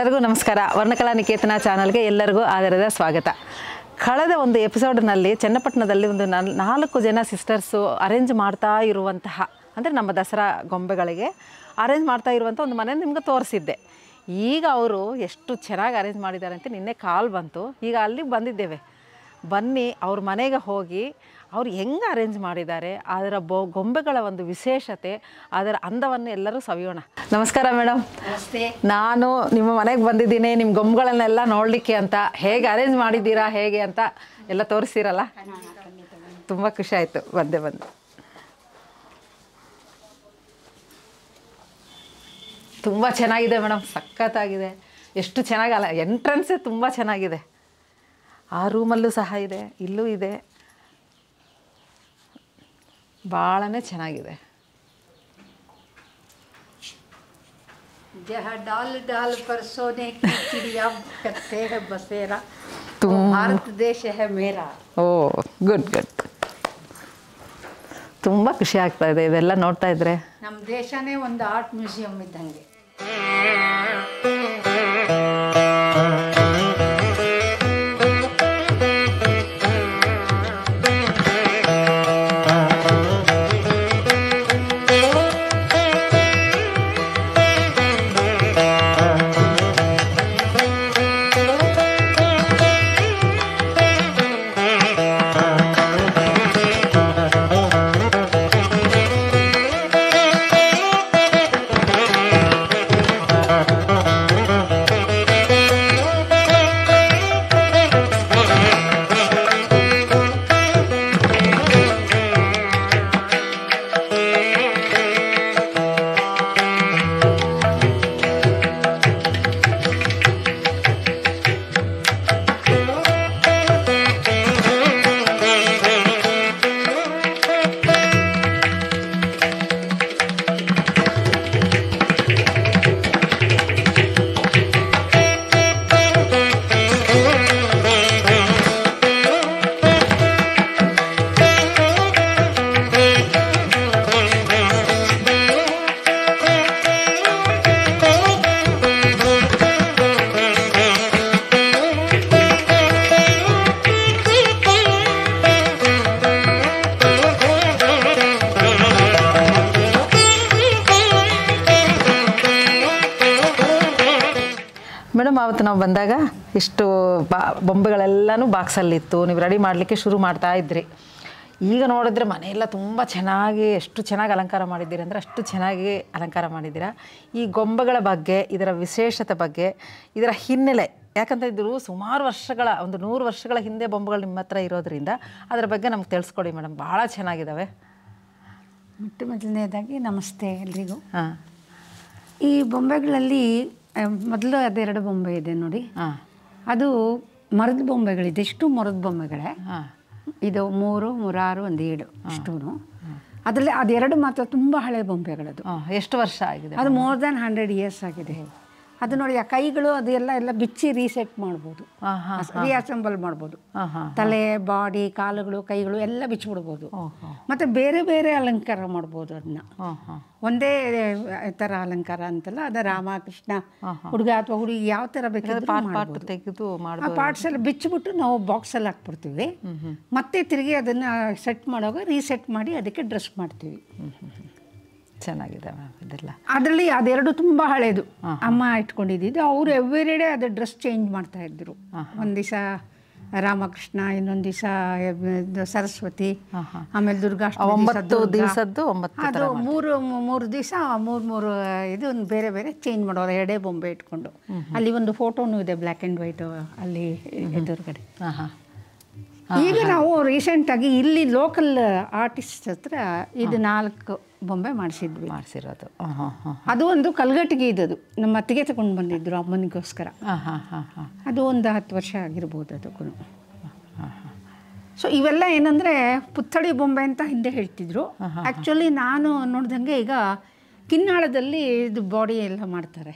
ಎಲ್ಲರಿಗೂ ನಮಸ್ಕಾರ. ವರ್ಣಕಲಾ ನಿಕೇತನ ಚಾನಲ್ಗೆ ಎಲ್ಲರಿಗೂ ಆಧಾರದ ಸ್ವಾಗತ. ಕಳೆದ ಒಂದು ಎಪಿಸೋಡ್ನಲ್ಲಿ ಚನ್ನಪಟ್ಟಣದಲ್ಲಿ ಒಂದು ನಾಲ್- ನಾಲ್ಕು ಜನ ಸಿಸ್ಟರ್ಸು ಅರೇಂಜ್ ಮಾಡ್ತಾ ಇರುವಂತಹ, ಅಂದರೆ ನಮ್ಮ ದಸರಾ ಗೊಂಬೆಗಳಿಗೆ ಅರೇಂಜ್ ಮಾಡ್ತಾ ಇರುವಂಥ ಒಂದು ಮನೆ ನಿಮ್ಗೆ ತೋರಿಸಿದ್ದೆ. ಈಗ ಅವರು ಎಷ್ಟು ಚೆನ್ನಾಗಿ ಅರೇಂಜ್ ಮಾಡಿದ್ದಾರೆ ಅಂತ ನಿನ್ನೆ ಕಾಲ್ ಬಂತು. ಈಗ ಅಲ್ಲಿಗೆ ಬಂದಿದ್ದೇವೆ. ಬನ್ನಿ, ಅವ್ರ ಮನೆಗೆ ಹೋಗಿ ಅವ್ರು ಹೆಂಗೆ ಅರೇಂಜ್ ಮಾಡಿದ್ದಾರೆ ಅದರ ಬೊ ಗೊಂಬೆಗಳ ಒಂದು ವಿಶೇಷತೆ ಅದರ ಅಂದವನ್ನು ಎಲ್ಲರೂ ಸವಿಯೋಣ. ನಮಸ್ಕಾರ ಮೇಡಮ್ ನಾನು ನಿಮ್ಮ ಮನೆಗೆ ಬಂದಿದ್ದೀನಿ ನಿಮ್ಮ ಗೊಂಬೆಗಳನ್ನೆಲ್ಲ ನೋಡಲಿಕ್ಕೆ ಅಂತ. ಹೇಗೆ ಅರೇಂಜ್ ಮಾಡಿದ್ದೀರಾ ಹೇಗೆ ಅಂತ ಎಲ್ಲ ತೋರಿಸ್ತೀರಲ್ಲ? ತುಂಬ ಖುಷಿ ಆಯಿತು. ಬಂದೆ ಬಂದು. ತುಂಬ ಚೆನ್ನಾಗಿದೆ ಮೇಡಮ್ ಸಖತ್ತಾಗಿದೆ. ಎಷ್ಟು ಚೆನ್ನಾಗಲ್ಲ ಎಂಟ್ರೆನ್ಸೇ ತುಂಬ ಚೆನ್ನಾಗಿದೆ. ಆ ರೂಮಲ್ಲೂ ಸಹ ಇದೆ ಇಲ್ಲೂ ಇದೆ. ಭಾಳನೇ ಚೆನ್ನಾಗಿದೆ. ಡಾಲ್ ಡಾಲ್ ಪರ್ಸೋನೆ ಬಸೇರಾ. ಭಾರತ ದೇಶ ಹೇ ಮೇರಾ. ಓ ಗುಡ್ ಗುಡ್. ತುಂಬ ಖುಷಿ ಆಗ್ತಾ ಇದೆ ಇದೆಲ್ಲ ನೋಡ್ತಾ ಇದ್ರೆ. ನಮ್ಮ ದೇಶನೇ ಒಂದು ಆರ್ಟ್ ಮ್ಯೂಸಿಯಂ ಇದ್ದಂಗೆ. ಬಂದಾಗ ಇಷ್ಟು ಬಾ ಬೊಂಬೆಗಳೆಲ್ಲನೂ ಬಾಕ್ಸಲ್ಲಿತ್ತು. ನೀವು ರೆಡಿ ಮಾಡಲಿಕ್ಕೆ ಶುರು ಮಾಡ್ತಾ ಇದ್ರಿ. ಈಗ ನೋಡಿದ್ರೆ ಮನೆಯೆಲ್ಲ ತುಂಬ ಚೆನ್ನಾಗಿ ಎಷ್ಟು ಚೆನ್ನಾಗಿ ಅಲಂಕಾರ ಮಾಡಿದ್ದೀರಿ ಅಂದರೆ ಅಷ್ಟು ಚೆನ್ನಾಗಿ ಅಲಂಕಾರ ಮಾಡಿದ್ದೀರಾ. ಈ ಗೊಂಬೆಗಳ ಬಗ್ಗೆ ಇದರ ವಿಶೇಷತೆ ಬಗ್ಗೆ ಇದರ ಹಿನ್ನೆಲೆ ಯಾಕಂತ ಇದ್ರು ಸುಮಾರು ವರ್ಷಗಳ ಒಂದು ನೂರು ವರ್ಷಗಳ ಹಿಂದೆ ಬೊಂಬೆಗಳು ನಿಮ್ಮ ಹತ್ರ ಇರೋದ್ರಿಂದ ಅದರ ಬಗ್ಗೆ ನಮ್ಗೆ ತಿಳಿಸ್ಕೊಡಿ ಮೇಡಮ್. ಭಾಳ ಚೆನ್ನಾಗಿದ್ದಾವೆ ಮೊಟ್ಟ ಮೊದಲನೇದಾಗಿ ನಮಸ್ತೆ ಎಲ್ರಿಗೂ. ಹಾಂ. ಈ ಬೊಂಬೆಗಳಲ್ಲಿ ಮೊದಲು ಅದೆರಡು ಬೊಂಬೆ ಇದೆ ನೋಡಿ. ಅದು ಮರದ ಬೊಂಬೆಗಳಿದೆ ಇಷ್ಟು ಮರದ ಬೊಂಬೆಗಳೇ. ಇದು ಮೂರು ಮೂರಾರು ಒಂದು ಏಳು ಇಷ್ಟೂ ಅದರಲ್ಲಿ ಅದೆರಡು ಮಾತ್ರ ತುಂಬ ಹಳೆ ಬೊಂಬೆಗಳದು. ಎಷ್ಟು ವರ್ಷ ಆಗಿದೆ? ಅದು ಮೋರ್ ದ್ಯಾನ್ ಹಂಡ್ರೆಡ್ ಇಯರ್ಸ್ ಆಗಿದೆ. ಅದು ನೋಡಿ ಆ ಕೈಗಳು ಅದೆಲ್ಲ ಎಲ್ಲ ಬಿಚ್ಚಿ ರೀಸೆಟ್ ಮಾಡ್ಬೋದು. ರೀಅಸೆಂಬಲ್ ಮಾಡ್ಬೋದು. ತಲೆ ಬಾಡಿ ಕಾಲುಗಳು ಕೈಗಳು ಎಲ್ಲ ಬಿಚ್ಚಿಬಿಡ್ಬೋದು. ಮತ್ತೆ ಬೇರೆ ಬೇರೆ ಅಲಂಕಾರ ಮಾಡ್ಬೋದು ಅದನ್ನ ಒಂದೇ ತರ ಅಲಂಕಾರ ಅಂತಲ್ಲ ಅದ ರಾಮ ಕೃಷ್ಣ ಹುಡುಗ ಅಥವಾ ಹುಡುಗಿ ಯಾವ ತರ ಬೇಕಾದ್ರೂ ತೆಗೆದು ಆ ಪಾರ್ಟ್ಸ್ ಎಲ್ಲ ಬಿಚ್ಚಿಬಿಟ್ಟು ನಾವು ಬಾಕ್ಸಲ್ಲಿ ಹಾಕ್ಬಿಡ್ತೀವಿ. ಮತ್ತೆ ತಿರುಗಿ ಅದನ್ನ ಸೆಟ್ ಮಾಡುವಾಗ ರೀಸೆಟ್ ಮಾಡಿ ಅದಕ್ಕೆ ಡ್ರೆಸ್ ಮಾಡ್ತೀವಿ. ಚೆನ್ನಾಗಿದೆ ಮ್ಯಾಮ್ ಇದೆಲ್ಲ. ಅದರಲ್ಲಿ ಅದೆರಡು ತುಂಬ ಹಳೇದು. ಅಮ್ಮ ಇಟ್ಕೊಂಡಿದ್ದು ಅವರು ಎವ್ರಿ ಡೇ ಅದು ಡ್ರೆಸ್ ಚೇಂಜ್ ಮಾಡ್ತಾ ಇದ್ರು. ಒಂದು ದಿವಸ ರಾಮಕೃಷ್ಣ ಇನ್ನೊಂದು ದಿವಸ ಸರಸ್ವತಿ ಆಮೇಲೆ ದುರ್ಗಾಷ್ಟಮಿ ಅದು ಮೂರು ಮೂರು ದಿವಸ ಮೂರು ಮೂರು ಇದು ಬೇರೆ ಬೇರೆ ಚೇಂಜ್ ಮಾಡೋರು ಎರಡೇ ಬೊಂಬೆ ಇಟ್ಕೊಂಡು. ಅಲ್ಲಿ ಒಂದು ಫೋಟೋನು ಇದೆ ಬ್ಲ್ಯಾಕ್ ಆ್ಯಂಡ್ ವೈಟ್ ಅಲ್ಲಿ ಎದುರುಗಡೆ. ಈಗ ನಾವು ರೀಸೆಂಟಾಗಿ ಇಲ್ಲಿ ಲೋಕಲ್ ಆರ್ಟಿಸ್ಟ್ ಹತ್ರ ಇದು ನಾಲ್ಕು ಬೊಂಬೆ ಮಾಡಿಸಿದ್ವಿ. ಮಾಡಿಸಿರೋದು. ಅದು ಒಂದು ಕಲ್ಗಟ್ಟಿಗೆ ಇದ್ದದು ನಮ್ಮ ಅತ್ತಿಗೆ ತಗೊಂಡು ಬಂದಿದ್ರು ಅಮ್ಮನಿಗೋಸ್ಕರ. ಹಾಂ ಹಾಂ ಹಾಂ ಹಾಂ. ಅದು ಒಂದು ಹತ್ತು ವರ್ಷ ಆಗಿರ್ಬೋದು ಅದಕ್ಕೂ. ಸೊ ಇವೆಲ್ಲ ಏನಂದರೆ ಪುತ್ಥಳಿ ಬೊಂಬೆ ಅಂತ ಹಿಂದೆ ಹೇಳ್ತಿದ್ರು. ಆ್ಯಕ್ಚುಲಿ ನಾನು ನೋಡ್ದಂಗೆ ಈಗ ಕಿನ್ನಾಳದಲ್ಲಿ ಇದು ಬಾಡಿ ಎಲ್ಲ ಮಾಡ್ತಾರೆ.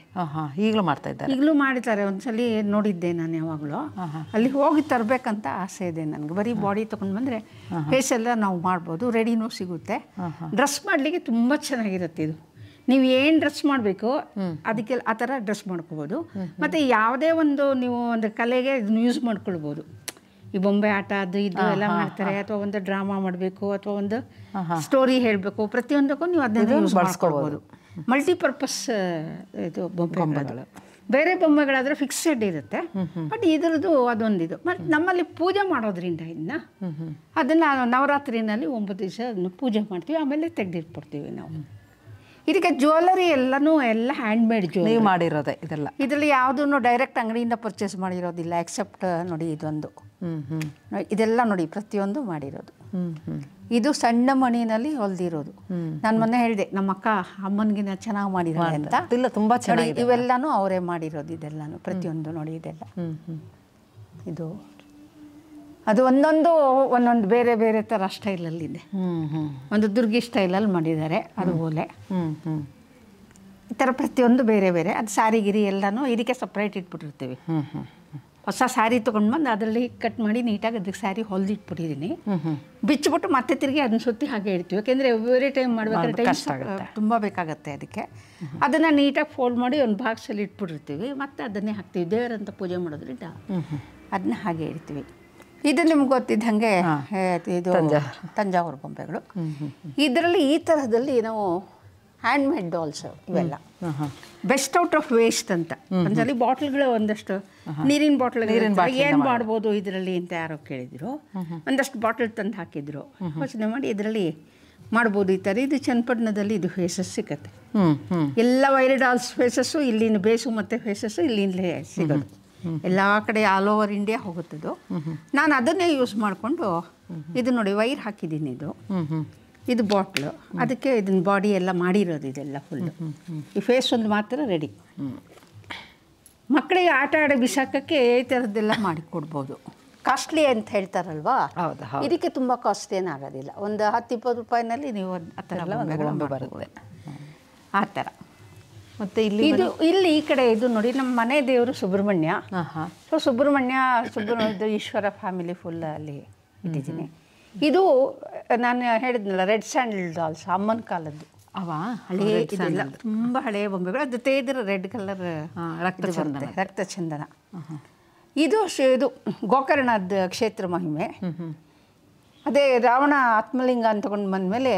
ಈಗಲೂ ಮಾಡ್ತಾ ಇದ್ದಾರೆ. ಈಗಲೂ ಮಾಡಿದ್ದಾರೆ. ಒಂದ್ಸಲಿ ನೋಡಿದ್ದೆ ನಾನು ಯಾವಾಗಲೂ. ಅಲ್ಲಿ ಹೋಗಿ ತರಬೇಕಂತ ಆಸೆ ಇದೆ ನನಗೆ. ಬರೀ ಬಾಡಿ ತೊಗೊಂಡು ಬಂದರೆ ಫೇಸ್ ಎಲ್ಲ ನಾವು ಮಾಡ್ಬೋದು ರೆಡಿನೂ ಸಿಗುತ್ತೆ. ಡ್ರೆಸ್ ಮಾಡಲಿಕ್ಕೆ ತುಂಬ ಚೆನ್ನಾಗಿರುತ್ತೆ ಇದು. ನೀವು ಏನು ಡ್ರೆಸ್ ಮಾಡಬೇಕು ಅದಕ್ಕೆ ಆ ಥರ ಡ್ರೆಸ್ ಮಾಡ್ಕೋಬೋದು. ಮತ್ತು ಯಾವುದೇ ಒಂದು ನೀವು ಒಂದು ಕಲೆಗೆ ಇದನ್ನು ಯೂಸ್ ಮಾಡ್ಕೊಳ್ಬೋದು. ಈ ಬೊಂಬೆ ಆಟ ಅದು ಇದು ಎಲ್ಲ ಮಾಡ್ತಾರೆ ಅಥವಾ ಒಂದು ಡ್ರಾಮಾ ಮಾಡಬೇಕು ಅಥವಾ ಒಂದು ಸ್ಟೋರಿ ಹೇಳಬೇಕು. ಪ್ರತಿಯೊಂದಕ್ಕೂ ನೀವು ಅದನ್ನ ಯೂಸ್ ಮಾಡಿಸ್ಕೊಳ್ಬೋದು ಮಲ್ಟಿಪರ್ಪಸ್ ಇದು ಬೊಂಬೆಗಳು. ಬೇರೆ ಬೊಂಬೆಗಳಾದರೆ ಫಿಕ್ಸೆಡ್ ಇರುತ್ತೆ. ಬಟ್ ಇದರದ್ದು ಅದೊಂದಿದು. ಮತ್ತು ನಮ್ಮಲ್ಲಿ ಪೂಜೆ ಮಾಡೋದ್ರಿಂದ ಇದನ್ನ ಅದನ್ನು ನವರಾತ್ರಿನಲ್ಲಿ ಒಂಬತ್ತು ದಿವಸ ಅದನ್ನು ಪೂಜೆ ಮಾಡ್ತೀವಿ. ಆಮೇಲೆ ತೆಗೆದಿಟ್ಬಿಡ್ತೀವಿ ನಾವು. ಇದಕ್ಕೆ ಜ್ಯುವೆಲರಿ ಎಲ್ಲನೂ ಎಲ್ಲ ಹ್ಯಾಂಡ್ ಮೇಡ್ ನೀವು ಮಾಡಿರೋದೇ ಇದೆಲ್ಲ. ಇದರಲ್ಲಿ ಯಾವುದನ್ನು ಡೈರೆಕ್ಟ್ ಅಂಗಡಿಯಿಂದ ಪರ್ಚೇಸ್ ಮಾಡಿರೋದಿಲ್ಲ ಎಕ್ಸೆಪ್ಟ್ ನೋಡಿ ಇದೊಂದು. ಇದೆಲ್ಲ ನೋಡಿ ಪ್ರತಿಯೊಂದು ಮಾಡಿರೋದು. ಇದು ಸಣ್ಣ ಮಣಿನಲ್ಲಿ ಹೊಲ್ದಿರೋದು. ನಾನು ಮೊನ್ನೆ ಹೇಳಿದೆ ನಮ್ಮ ಅಕ್ಕ ಅಮ್ಮನಿಗಿನ ಚೆನ್ನಾಗಿ ಮಾಡಿದ್ದಾರೆ ಅಂತ. ಇಲ್ಲ ತುಂಬಾ ಚೆನ್ನಾಗಿ ಇವೆಲ್ಲನೂ ಅವರೇ ಮಾಡಿರೋದು ಇದೆಲ್ಲಾನು ಪ್ರತಿಯೊಂದು ನೋಡಿ ಇದೆಲ್ಲ. ಇದು. ಅದು ಒಂದೊಂದು ಒಂದೊಂದು ಬೇರೆ ಬೇರೆ ಥರ ಸ್ಟೈಲಲ್ಲಿದೆ ಹ್ಮ್ ಹ್ಮ್. ಒಂದು ದುರ್ಗಿ ಸ್ಟೈಲಲ್ಲಿ ಮಾಡಿದ್ದಾರೆ ಅದು ಓಲೆ. ಹ್ಮ್ ಹ್ಮ್. ಈ ಥರ ಪ್ರತಿಯೊಂದು ಬೇರೆ ಬೇರೆ ಅದು ಸಾರಿ ಗಿರಿ ಎಲ್ಲನೂ ಇದಕ್ಕೆ ಸಪ್ರೇಟ್ ಇಟ್ಬಿಟ್ಟಿರ್ತೀವಿ. ಹ್ಮ್ ಹ್ಮ್. ಹೊಸ ಸ್ಯಾರಿ ತೊಗೊಂಡು ಬಂದು ಅದರಲ್ಲಿ ಕಟ್ ಮಾಡಿ ನೀಟಾಗಿ ಅದಕ್ಕೆ ಸ್ಯಾರಿ ಹೊಲ್ದಿಟ್ಬಿಟ್ಟಿದ್ದೀನಿ ಬಿಚ್ಚಿಬಿಟ್ಟು ಮತ್ತೆ ತಿರುಗಿ ಅದನ್ನ ಸುತ್ತಿ ಹಾಗೆ ಇಡ್ತೀವಿ. ಯಾಕೆಂದರೆ ಎವ್ರಿ ಟೈಮ್ ಮಾಡ್ಬೇಕಾದ್ರೆ ಟೈಮ್ ತುಂಬ ಬೇಕಾಗುತ್ತೆ ಅದಕ್ಕೆ. ಅದನ್ನು ನೀಟಾಗಿ ಫೋಲ್ಡ್ ಮಾಡಿ ಒಂದು ಬಾಕ್ಸಲ್ಲಿ ಇಟ್ಬಿಟ್ಟಿರ್ತೀವಿ. ಮತ್ತೆ ಅದನ್ನೇ ಹಾಕ್ತೀವಿ. ದೇವರಂತ ಪೂಜೆ ಮಾಡೋದ್ರಿಂದ ಅದನ್ನ ಹಾಗೆ ಇಡ್ತೀವಿ. ಇದು ನಿಮ್ಗೆ ಗೊತ್ತಿದ್ದ ಹಾಗೆ ಏ, ಇದು ತಂಜಾವೂರು ಬೊಂಬೆಗಳು ಇದರಲ್ಲಿ ಈ ತರಹದಲ್ಲಿ ನಾವು ಹ್ಯಾಂಡ್ಮೇಡ್ ಡಾಲ್ಸ್ ಇವೆಲ್ಲ. ಬೆಸ್ಟ್ ಔಟ್ ಆಫ್ ವೇಸ್ಟ್ ಅಂತ. ಒಂದ್ಸಲಿ ಬಾಟ್ಲ್ಗಳು ಒಂದಷ್ಟು ನೀರಿನ ಬಾಟ್ಲ್ ಏನು ಮಾಡ್ಬೋದು ಇದರಲ್ಲಿ ಅಂತ ಯಾರೋ ಕೇಳಿದ್ರು. ಒಂದಷ್ಟು ಬಾಟಲ್ ತಂದು ಹಾಕಿದ್ರು. ಯೋಚನೆ ಮಾಡಿ ಇದರಲ್ಲಿ ಮಾಡ್ಬೋದು ಈ ಥರ. ಇದು ಚನ್ನಪಟ್ಟಣದಲ್ಲಿ ಇದು ಫೇಸಸ್ ಸಿಕ್ಕತ್ತೆ ಹ್ಮ್ ಎಲ್ಲ ವೈರಡಾಲ್ಸ್ ಫೇಸಸ್ಸು ಇಲ್ಲಿನ ಬೇಸು ಮತ್ತು ಫೇಸಸ್ಸು ಇಲ್ಲಿಂದಲೇ ಸಿಗೋದು. ಎಲ್ಲ ಕಡೆ ಆಲ್ ಓವರ್ ಇಂಡಿಯಾ ಹೋಗುತ್ತದು. ನಾನು ಅದನ್ನೇ ಯೂಸ್ ಮಾಡಿಕೊಂಡು ಇದು ನೋಡಿ ವೈರ್ ಹಾಕಿದ್ದೀನಿ ಇದು. ಇದು ಬಾಟ್ಲು. ಅದಕ್ಕೆ ಇದನ್ನ ಬಾಡಿ ಎಲ್ಲ ಮಾಡಿರೋದು ಇದೆಲ್ಲ ಫುಲ್ಲು ಈ ಫೇಸ್ ಒಂದು ಮಾತ್ರ ರೆಡಿ ಮಕ್ಕಳಿಗೆ ಆಟ ಆಡೋ ಬಿಸಾಕಕ್ಕೆ ಈ ಥರದ್ದೆಲ್ಲ ಮಾಡಿಕೊಡ್ಬೋದು. ಕಾಸ್ಟ್ಲಿ ಅಂತ ಹೇಳ್ತಾರಲ್ವಾ? ಇದಕ್ಕೆ ತುಂಬ ಕಾಸ್ಟ್ ಏನಾಗೋದಿಲ್ಲ ಒಂದು ಹತ್ತು ಇಪ್ಪತ್ತು ರೂಪಾಯಿನಲ್ಲಿ ನೀವು ಆ ಥರ ಎಲ್ಲ ಬರುತ್ತೆ. ಆ ಥರ ಮತ್ತು ಇಲ್ಲಿ ಇದು ಇಲ್ಲಿ ಈ ಕಡೆ ಇದು ನೋಡಿ ನಮ್ಮ ಮನೆ ದೇವರು ಸುಬ್ರಹ್ಮಣ್ಯ. ಹಾ ಹಾ. So Subrahmanya Subrahmanya Ishwara family full ಅಲ್ಲಿ ಇಟ್ಟಿದ್ದೀನಿ. ಇದು ನಾನು ಹೇಳಿದ್ನಲ್ಲ ರೆಡ್ ಸ್ಯಾಂಡಲ್ ಡಾಲ್ಸ್ ಅಮ್ಮನ ಕಾಲದ್ದು. ಅವಾ? ಹಳೆಯ ಇದೆಲ್ಲ ತುಂಬ ಹಳೆಯ ಬೊಂಬೆಗಳು ಅದು ತೇದ್ರ ರೆಡ್ ಕಲರ್ ಹಾ, ರಕ್ತಚಂದನ. ರಕ್ತಚಂದನ ಇದು ಶ- ಇದು ಗೋಕರ್ಣದ ಕ್ಷೇತ್ರ ಮಹಿಮೆ. ಅದೇ ರಾವಣ ಆತ್ಮಲಿಂಗ ಅಂತ ತಗೊಂಡು ಬಂದಮೇಲೆ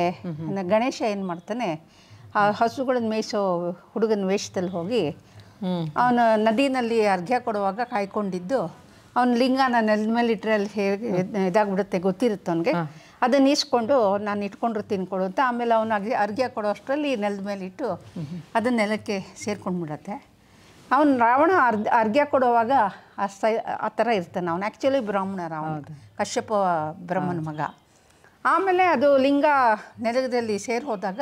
ಗಣೇಶ ಏನು ಮಾಡ್ತಾನೆ ಆ ಹಸುಗಳನ್ನ ಮೇಯಿಸೋ ಹುಡುಗನ ವೇಷದಲ್ಲಿ ಹೋಗಿ ಅವನು ನದಿನಲ್ಲಿ ಅರ್ಘ್ಯ ಕೊಡುವಾಗ ಕಾಯ್ಕೊಂಡಿದ್ದು ಅವನ ಲಿಂಗನ ನೆಲದ ಮೇಲೆ ಇಟ್ಟರೆ ಅಲ್ಲಿ ಹೇಗೆ ಇದಾಗ್ಬಿಡುತ್ತೆ ಗೊತ್ತಿರುತ್ತೆ ಅವನಿಗೆ? ಅದನ್ನ ಈಸ್ಕೊಂಡು ನಾನು ಇಟ್ಕೊಂಡ್ರು ತಿನ್ಕೊಡು ಅಂತ ಆಮೇಲೆ ಅವನು ಅರ್ಘ್ಯ ಅರ್ಗೆ ಕೊಡೋ ಅಷ್ಟರಲ್ಲಿ ನೆಲದ ಮೇಲೆ ಇಟ್ಟು ಅದನ್ನ ನೆಲಕ್ಕೆ ಸೇರ್ಕೊಂಡ್ಬಿಡತ್ತೆ ಅವನು ರಾವಣ ಅರ್ಧ ಅರ್ಘ್ಯ ಕೊಡುವಾಗ ಆ ಸೈ ಆ ಥರ ಇರ್ತಾನೆ ಅವನು. ಆ್ಯಕ್ಚುಲಿ ಬ್ರಾಹ್ಮಣ ರಾವಣ ಕಶ್ಯಪ ಬ್ರಹ್ಮನ ಮಗ. ಆಮೇಲೆ ಅದು ಲಿಂಗ ನೆಲದಲ್ಲಿ ಸೇರಿ ಹೋದಾಗ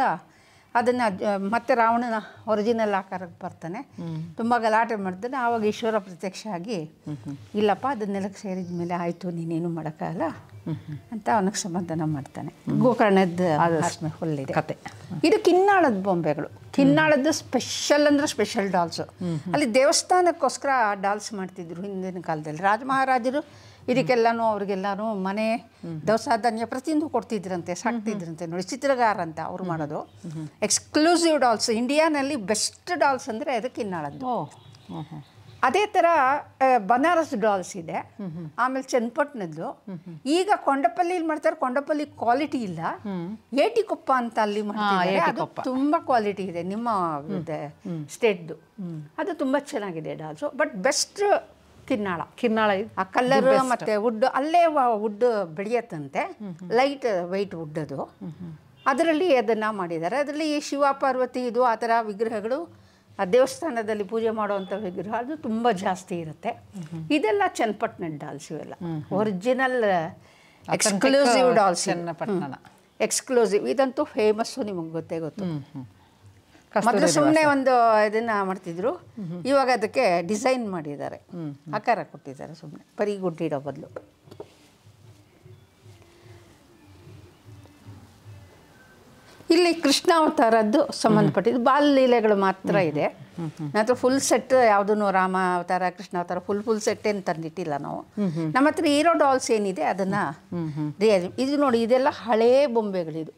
ಅದನ್ನು ಮತ್ತೆ ರಾವಣನ ಒರಿಜಿನಲ್ ಆಕಾರಕ್ಕೆ ಬರ್ತಾನೆ. ತುಂಬ ಗಲಾಟೆ ಮಾಡ್ತಾನೆ. ಆವಾಗ ಈಶ್ವರ ಪ್ರತ್ಯಕ್ಷ ಆಗಿ ಇಲ್ಲಪ್ಪ ಅದು ನೆಲಕ್ಕೆ ಸೇರಿದ ಮೇಲೆ ಆಯಿತು ನೀನೇನು ಮಾಡೋಕ್ಕಾಗಲ್ಲ. ಅಂತ ಅವನಿಗೆ ಸಮಾಧಾನ ಮಾಡ್ತಾನೆ. ಗೋಕರ್ಣದ ಹುಲ್ಲಿದೆ. ಕತೆ. ಇದು ಕಿನ್ನಾಳದ ಬೊಂಬೆಗಳು. ಕಿನ್ನಾಳದ ಸ್ಪೆಷಲ್ ಅಂದ್ರೆ ಸ್ಪೆಷಲ್ ಡಾಲ್ಸು ಅಲ್ಲಿ ದೇವಸ್ಥಾನಕ್ಕೋಸ್ಕರ ಡಾಲ್ಸ್ ಮಾಡ್ತಿದ್ರು ಹಿಂದಿನ ಕಾಲದಲ್ಲಿ. ರಾಜ ಮಹಾರಾಜರು ಇದಕ್ಕೆಲ್ಲನೂ ಅವ್ರಿಗೆಲ್ಲನೂ ಮನೆ ದವಸ ಧಾನ್ಯ ಪ್ರತಿಯೊಂದು ಕೊಡ್ತಿದ್ರಂತೆ ಸಾಕ್ತಿದ್ರಂತೆ ನೋಡಿ. ಚಿತ್ರಗಾರ ಅಂತ ಅವ್ರು ಮಾಡೋದು. ಎಕ್ಸ್ಕ್ಲೂಸಿವ್ ಡಾಲ್ಸ್ ಇಂಡಿಯಾನಲ್ಲಿ ಬೆಸ್ಟ್ ಡಾಲ್ಸ್ ಅಂದರೆ ಅದು ಕಿನ್ನಾಳದ್ದು. ಅದೇ ಥರ ಬನಾರಸ್ ಡಾಲ್ಸ್ ಇದೆ. ಆಮೇಲೆ ಚನ್ನಪಟ್ಟಣದ್ದು. ಈಗ ಕೊಂಡಪಲ್ಲಿಲಿ ಮಾಡ್ತಾರೆ ಕೊಂಡಪಲ್ಲಿ ಕ್ವಾಲಿಟಿ ಇಲ್ಲ. ಏಟಿಕೊಪ್ಪ ಅಂತ ಅಲ್ಲಿ ಮಾಡ್ತಿದ್ದಾರೆ. ಅದು ತುಂಬ ಕ್ವಾಲಿಟಿ ಇದೆ ನಿಮ್ಮ ಸ್ಟೇಟ್ದು ಅದು ತುಂಬ ಚೆನ್ನಾಗಿದೆ dolls. But best Kinnala. Kinnala ಆ ಕಲ್ಲರ್ ಮತ್ತೆ ವುಡ್ ಅಲ್ಲೇ ವುಡ್ ಬೆಳೆಯತ್ತಂತೆ. ಲೈಟ್ ವೈಟ್ ವುಡ್ ಅದು. ಅದರಲ್ಲಿ ಅದನ್ನು ಮಾಡಿದ್ದಾರೆ. ಅದರಲ್ಲಿ ಶಿವ ಪಾರ್ವತಿ ಇದು ಆ ಥರ ವಿಗ್ರಹಗಳು ಆ ದೇವಸ್ಥಾನದಲ್ಲಿ ಪೂಜೆ ಮಾಡುವಂಥ ವಿಗ್ರಹ ಅದು ತುಂಬ ಜಾಸ್ತಿ ಇರುತ್ತೆ. ಇದೆಲ್ಲ ಚನ್ನಪಟ್ಟಣ ಡಾಲ್ಸ್ ಇವೆಲ್ಲ. Original exclusive dolls Channapatna. Exclusive ಇದಂತೂ ಫೇಮಸ್ಸು ನಿಮಗೆ ಗೊತ್ತೇ ಗೊತ್ತು. ಮೊದಲು ಸುಮ್ಮನೆ ಒಂದು ಇದನ್ನ ಮಾಡ್ತಿದ್ರು. ಇವಾಗ ಅದಕ್ಕೆ ಡಿಸೈನ್ ಮಾಡಿದ್ದಾರೆ. ಆಕಾರ ಕೊಟ್ಟಿದ್ದಾರೆ ಸುಮ್ಮನೆ ಬರೀ ಗುಡ್ಡಿಡೋ ಬದಲು. ಇಲ್ಲಿ ಕೃಷ್ಣ ಅವತಾರದ್ದು ಸಂಬಂಧಪಟ್ಟಿದ್ದು ಬಾಲಲೀಲೆಗಳು ಮಾತ್ರ ಇದೆ. ನಂತರ ಫುಲ್ ಸೆಟ್ ಯಾವುದನ್ನು ರಾಮ ಅವತಾರ ಕೃಷ್ಣ ಅವತಾರ ಫುಲ್ ಫುಲ್ ಸೆಟ್ ಏನು ತಂದಿಟ್ಟಿಲ್ಲ ನಾವು. ನಮ್ಮ ಹತ್ರ ಹೀರೋ ಡಾಲ್ಸ್ ಏನಿದೆ ಅದನ್ನ ಇದು ನೋಡಿ ಇದೆಲ್ಲ ಹಳೇ ಬೊಂಬೆಗಳಿದು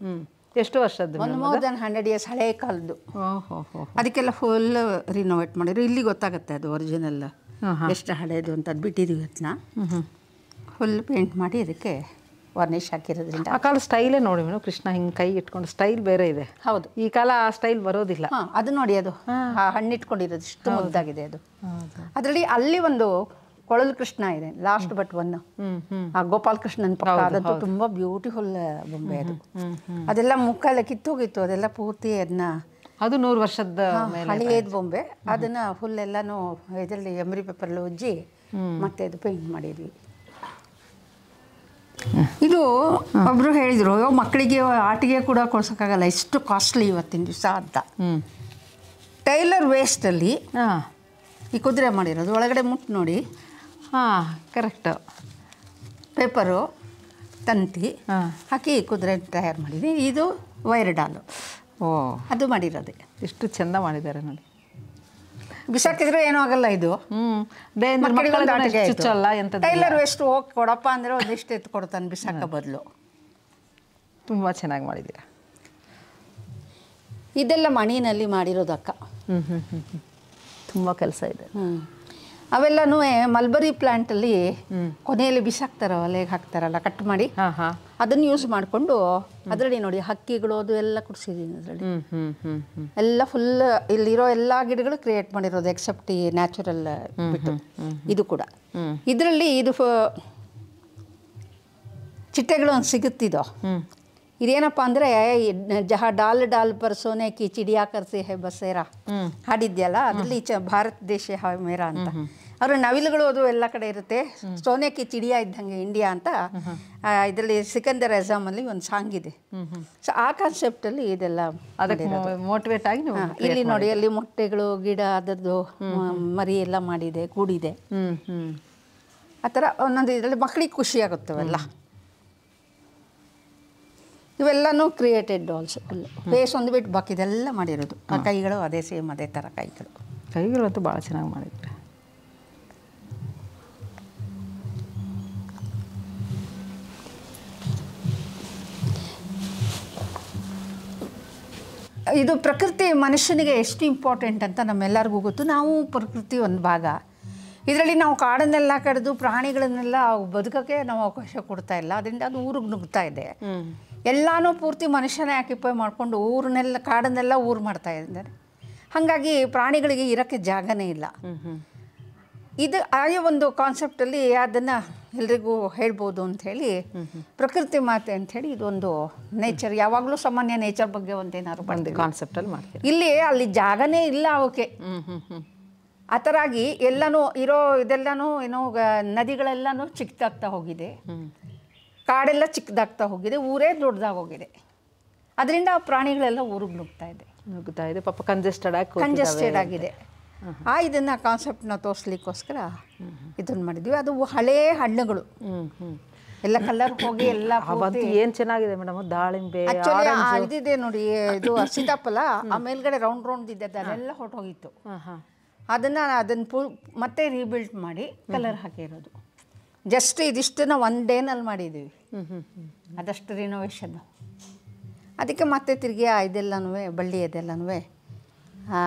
ಎಷ್ಟು ವರ್ಷದ್ದು ಒಂದು ಮೋರ್ ದನ್ ಹಂಡ್ರೆಡ್ ಇಯರ್ಸ್ ಹಳೆ ಕಾಲದ್ದು. ಅದಕ್ಕೆಲ್ಲ ಫುಲ್ ರಿನೋವೇಟ್ ಮಾಡಿದ್ರು. ಇಲ್ಲಿ ಗೊತ್ತಾಗುತ್ತೆ ಅದು ಒರಿಜಿನಲ್ ಎಷ್ಟು ಹಳೇದು ಅಂತ ಅದು ಬಿಟ್ಟಿದ್ದೀವಿ ಅದನ್ನ ಫುಲ್ ಪೇಂಟ್ ಮಾಡಿ ಅದಕ್ಕೆ ವಾರ್ನಿಷ್ ಹಾಕಿರೋದ್ರಿಂದ. ಆ ಕಾಲ ಸ್ಟೈಲೇ ನೋಡಿ ಮೇಡಮ್ ಕೃಷ್ಣ ಹಿಂಗೆ ಕೈ ಇಟ್ಕೊಂಡು ಸ್ಟೈಲ್ ಬೇರೆ ಇದೆ. ಹೌದು. ಈ ಕಾಲ ಆ ಸ್ಟೈಲ್ ಬರೋದಿಲ್ಲ. ಅದು ನೋಡಿ ಅದು. ಆ ಹಣ್ಣಿಟ್ಕೊಂಡಿರೋದು ಇಷ್ಟು ಮುದ್ದಾಗಿದೆ ಅದು. ಅದರಲ್ಲಿ ಅಲ್ಲಿ ಒಂದು ಕೊಳಲು ಕೃಷ್ಣ ಇದೆ ಲಾಸ್ಟ್ ಬಟ್ ಒನ್ ಆ ಗೋಪಾಲ್ ಕೃಷ್ಣನ್ ಪಕ್ಕ ಅದಂತೂ ತುಂಬ ಬ್ಯೂಟಿಫುಲ್ ಬೊಂಬೆ ಅದು. ಅದೆಲ್ಲ ಮುಖಲ್ಲ ಕಿತ್ತೋಗಿತ್ತು ಅದೆಲ್ಲ ಪೂರ್ತಿ ಅದನ್ನ ಅದು ನೂರು ವರ್ಷದ ಹಳೆಯದು ಬೊಂಬೆ. ಅದನ್ನ ಫುಲ್ ಎಲ್ಲಾನು ಇದರಲ್ಲಿ ಎಮ್ರಿ ಪೇಪರ್ ಉಜ್ಜಿ ಮತ್ತೆ ಅದು ಪೇಂಟ್ ಮಾಡಿದ್ವಿ. ಇದು ಒಬ್ರು ಹೇಳಿದ್ರು ಮಕ್ಕಳಿಗೆ ಆಟಿಗೆ ಕೂಡ ಕೊಡ್ಸೋಕ್ಕಾಗಲ್ಲ ಎಷ್ಟು ಕಾಸ್ಟ್ಲಿ ಇವತ್ತಿನ ದಿವಸ ಅಂತ. ಟೈಲರ್ ವೇಸ್ಟಲ್ಲಿ ಹಾಂ. ಈ ಕುದುರೆ ಮಾಡಿರೋದು. ಒಳಗಡೆ ಮುಟ್ಟು ನೋಡಿ. ಹಾಂ ಕರೆಕ್ಟು ಪೇಪರು ತಂತಿ ಹಾಂ. ಹಾಕಿ ಕುದುರೆ ತಯಾರು ಮಾಡಿದ್ದೀನಿ. ಇದು ವೈರ್ ಡಾಲು. ಓ. ಅದು ಮಾಡಿರೋದೆ. ಎಷ್ಟು ಚೆಂದ ಮಾಡಿದ್ದಾರೆ ನೋಡಿ. ಬಿಸಾಕಿದ್ರೆ ಏನೂ ಆಗಲ್ಲ ಇದು. ಚುಚ್ಚಲ್ಲ ಎಂಥದ್ದು ಟೈಲರ್ ವೇಸ್ಟ್ ಹೋಗಿ ಕೊಡಪ್ಪ ಅಂದರೆ ಒಂದಿಷ್ಟು ಎತ್ತು ಕೊಡ್ತಾನೆ ಬಿಸಾಕ ಬದಲು. ತುಂಬ ಚೆನ್ನಾಗಿ ಮಾಡಿದ್ದೀರಾ? ಇದೆಲ್ಲ ಮಣಿನಲ್ಲಿ ಮಾಡಿರೋದು ಅಕ್ಕ. ಹ್ಮ್ ಹ್ಞೂ ಹ್ಞೂ ಹ್ಞೂ ತುಂಬ ಕೆಲಸ ಇದೆ. ಹ್ಞೂ ಅವೆಲ್ಲನೂ ಮಲ್ಬರಿ ಪ್ಲಾಂಟಲ್ಲಿ ಕೊನೆಯಲ್ಲಿ ಬಿಸಾಕ್ತಾರೆ ಒಲೆಗೆ ಹಾಕ್ತಾರಲ್ಲ ಕಟ್ ಮಾಡಿ ಅದನ್ನು ಯೂಸ್ ಮಾಡಿಕೊಂಡು ಅದರಲ್ಲಿ ನೋಡಿ ಹಕ್ಕಿಗಳು ಅದು ಎಲ್ಲ ಕುಡಿಸಿದ್ದೀನಿ ಅದರಲ್ಲಿ. ಎಲ್ಲ ಫುಲ್ ಇಲ್ಲಿರೋ ಎಲ್ಲ ಗಿಡಗಳು ಕ್ರಿಯೇಟ್ ಮಾಡಿರೋದು ಎಕ್ಸೆಪ್ಟ್ ಈ ನ್ಯಾಚುರಲ್ ಬಿಟ್ಟು. ಇದು ಕೂಡ. ಇದರಲ್ಲಿ ಇದು ಚಿಟ್ಟೆಗಳು ಒಂದು ಸಿಗುತ್ತಿದೋ? ಇದೇನಪ್ಪ ಅಂದ್ರೆ ಜಹ ಡಾಲ್ ಡಾಲ್ ಪರ್ಸೋನೆ ಕಿ ಚಿಡಿಯಾ ಕರ್ಸಿ ಹೇ ಬಸೇರಾ. ಹಾಡಿದ್ಯಲ್ಲ ಅದರಲ್ಲಿ ಚ ಭಾರತ ದೇಶ ಹೈ ಮೇರಾ ಅಂತ. ಅವರು ನವಿಲುಗಳು ಅದು ಎಲ್ಲ ಕಡೆ ಇರುತ್ತೆ. ಸೋನೆ ಕಿ ಚಿಡಿಯಾ ಇದ್ದಂಗೆ ಇಂಡಿಯಾ ಅಂತ. ಇದರಲ್ಲಿ ಸಿಕಂದರ್ ಅಲ್ಲಿ ಒಂದು ಸಾಂಗ್ ಇದೆ. ಸೊ ಆ ಕಾನ್ಸೆಪ್ಟಲ್ಲಿ ಇದೆಲ್ಲ ಅದಕ್ಕೆ ಮೋಟಿವೇಟ್ ಆಗಿ ಇಲ್ಲಿ ನೋಡಿ ಅಲ್ಲಿ ಮೊಟ್ಟೆಗಳು ಗಿಡ ಅದರದ್ದು ಮರಿ ಎಲ್ಲ ಮಾಡಿದೆ ಕೂಡಿದೆ. ಆ ಥರ ಒಂದೊಂದು ಇದರಲ್ಲಿ ಮಕ್ಕಳಿಗೆ ಖುಷಿ ಆಗುತ್ತವೆಲ್ಲ. ಇವೆಲ್ಲನೂ ಕ್ರಿಯೇಟೆಡ್ ಡಾಲ್ಸ್ ಫೇಸ್ ಒಂದು ಬಿಟ್ಟು ಬಾಕಿ ಇದೆಲ್ಲ ಮಾಡಿರೋದು. ಆ ಕೈಗಳು ಅದೇ ಸೇಮ್ ಅದೇ ಥರ ಕೈಗಳು. ಕೈಗಳಂತೂ ಭಾಳ ಚೆನ್ನಾಗಿ ಮಾಡಿದ್ರೆ. ಇದು ಪ್ರಕೃತಿ ಮನುಷ್ಯನಿಗೆ ಎಷ್ಟು ಇಂಪಾರ್ಟೆಂಟ್ ಅಂತ ನಮ್ಮೆಲ್ಲರಿಗೂ ಗೊತ್ತು. ನಾವು ಪ್ರಕೃತಿ ಒಂದು ಭಾಗ. ಇದರಲ್ಲಿ ನಾವು ಕಾಡನ್ನೆಲ್ಲ ಕಡಿದು ಪ್ರಾಣಿಗಳನ್ನೆಲ್ಲ ಬದುಕೋಕ್ಕೆ ನಾವು ಅವಕಾಶ ಕೊಡ್ತಾ ಇಲ್ಲ. ಅದರಿಂದ ಅದು ಊರಿಗೆ ನುಗ್ತಾ ಇದೆ. ಎಲ್ಲನೂ ಪೂರ್ತಿ ಮನುಷ್ಯನೇ ಆಕ್ಯುಪೈ ಮಾಡಿಕೊಂಡು ಊರನ್ನೆಲ್ಲ ಕಾಡನ್ನೆಲ್ಲ ಊರು ಮಾಡ್ತಾ ಇದ್ದಾರೆ. ಹಾಗಾಗಿ ಪ್ರಾಣಿಗಳಿಗೆ ಇರೋಕ್ಕೆ ಜಾಗನೇ ಇಲ್ಲ. ಇದು ಆಯಾ ಒಂದು ಕಾನ್ಸೆಪ್ಟಲ್ಲಿ ಅದನ್ನು ಎಲ್ರಿಗೂ ಹೇಳ್ಬೋದು ಅಂಥೇಳಿ ಪ್ರಕೃತಿ ಮಾತೆ ಅಂಥೇಳಿ ಇದೊಂದು ನೇಚರ್ ಯಾವಾಗಲೂ ಸಾಮಾನ್ಯ ನೇಚರ್ ಬಗ್ಗೆ ಒಂದೇನಾದ್ರು ಒಂದು ಬಂದು ಕಾನ್ಸೆಪ್ಟಲ್ಲಿ ಮಾಡ್ತೀವಿ. ಇಲ್ಲಿ ಅಲ್ಲಿ ಜಾಗನೇ ಇಲ್ಲ ಅವಕ್ಕೆ. ಆ ಥರ ಆಗಿ ಎಲ್ಲನೂ ಇರೋ ಇದೆಲ್ಲನೂ ಏನೋ ನದಿಗಳೆಲ್ಲನೂ ಚಿಕ್ಕದಾಗ್ತಾ ಹೋಗಿದೆ. ಕಾಡೆಲ್ಲ ಚಿಕ್ಕದಾಗ್ತಾ ಹೋಗಿದೆ ಊರೇ ದೊಡ್ಡದಾಗ ಹೋಗಿದೆ. ಅದರಿಂದ ಆ ಪ್ರಾಣಿಗಳೆಲ್ಲ ಊರಿಗೆ ನುಗ್ತಾ ಇದೆ. ನುಗ್ತಾ ಇದೆ ಪಾಪ ಕಂಜೆಸ್ಟೆಡ್ ಆಗಿ. ಕಂಜೆಸ್ಟೆಡ್ ಆಗಿದೆ. ಆ ಇದನ್ನು ಕಾನ್ಸೆಪ್ಟ್ನ ತೋರಿಸ್ಲಿಕ್ಕೋಸ್ಕರ ಇದನ್ನು ಮಾಡಿದ್ವಿ. ಅದು ಹಳೇ ಹಣ್ಣುಗಳು. ಎಲ್ಲ ಕಲರ್ ಹೋಗಿ ಎಲ್ಲ ಏನ್ ಚೆನ್ನಾಗಿದೆ ಮೇಡಮ್? ದಾಳಿಂಬೆ ಇದಿದೆ ನೋಡಿ ಇದು ಸೀತಾಫಲ ಆ ಮೇಲ್ಗಡೆ ರೌಂಡ್ ರೌಂಡ್ ಇದೆ ಅದೆಲ್ಲ ಹೊರಟೋಗಿತ್ತು. ಹೋಗಿತ್ತು ಅದನ್ನ ಅದನ್ನು ಮತ್ತೆ ರೀಬಿಲ್ಟ್ ಮಾಡಿ ಕಲರ್ ಹಾಕಿರೋದು. ಜಸ್ಟ್ ಇದಿಷ್ಟನ್ನ ಒನ್ ಡೇನಲ್ಲಿ ಮಾಡಿದ್ದೀವಿ ಹ್ಞೂ ಅದಷ್ಟು ರಿನೋವೇಷನ್ನು ಅದಕ್ಕೆ ಮತ್ತೆ ತಿರುಗಿ ಇದೆಲ್ಲನೂ ಬಳ್ಳಿ ಅದೆಲ್ಲನೂ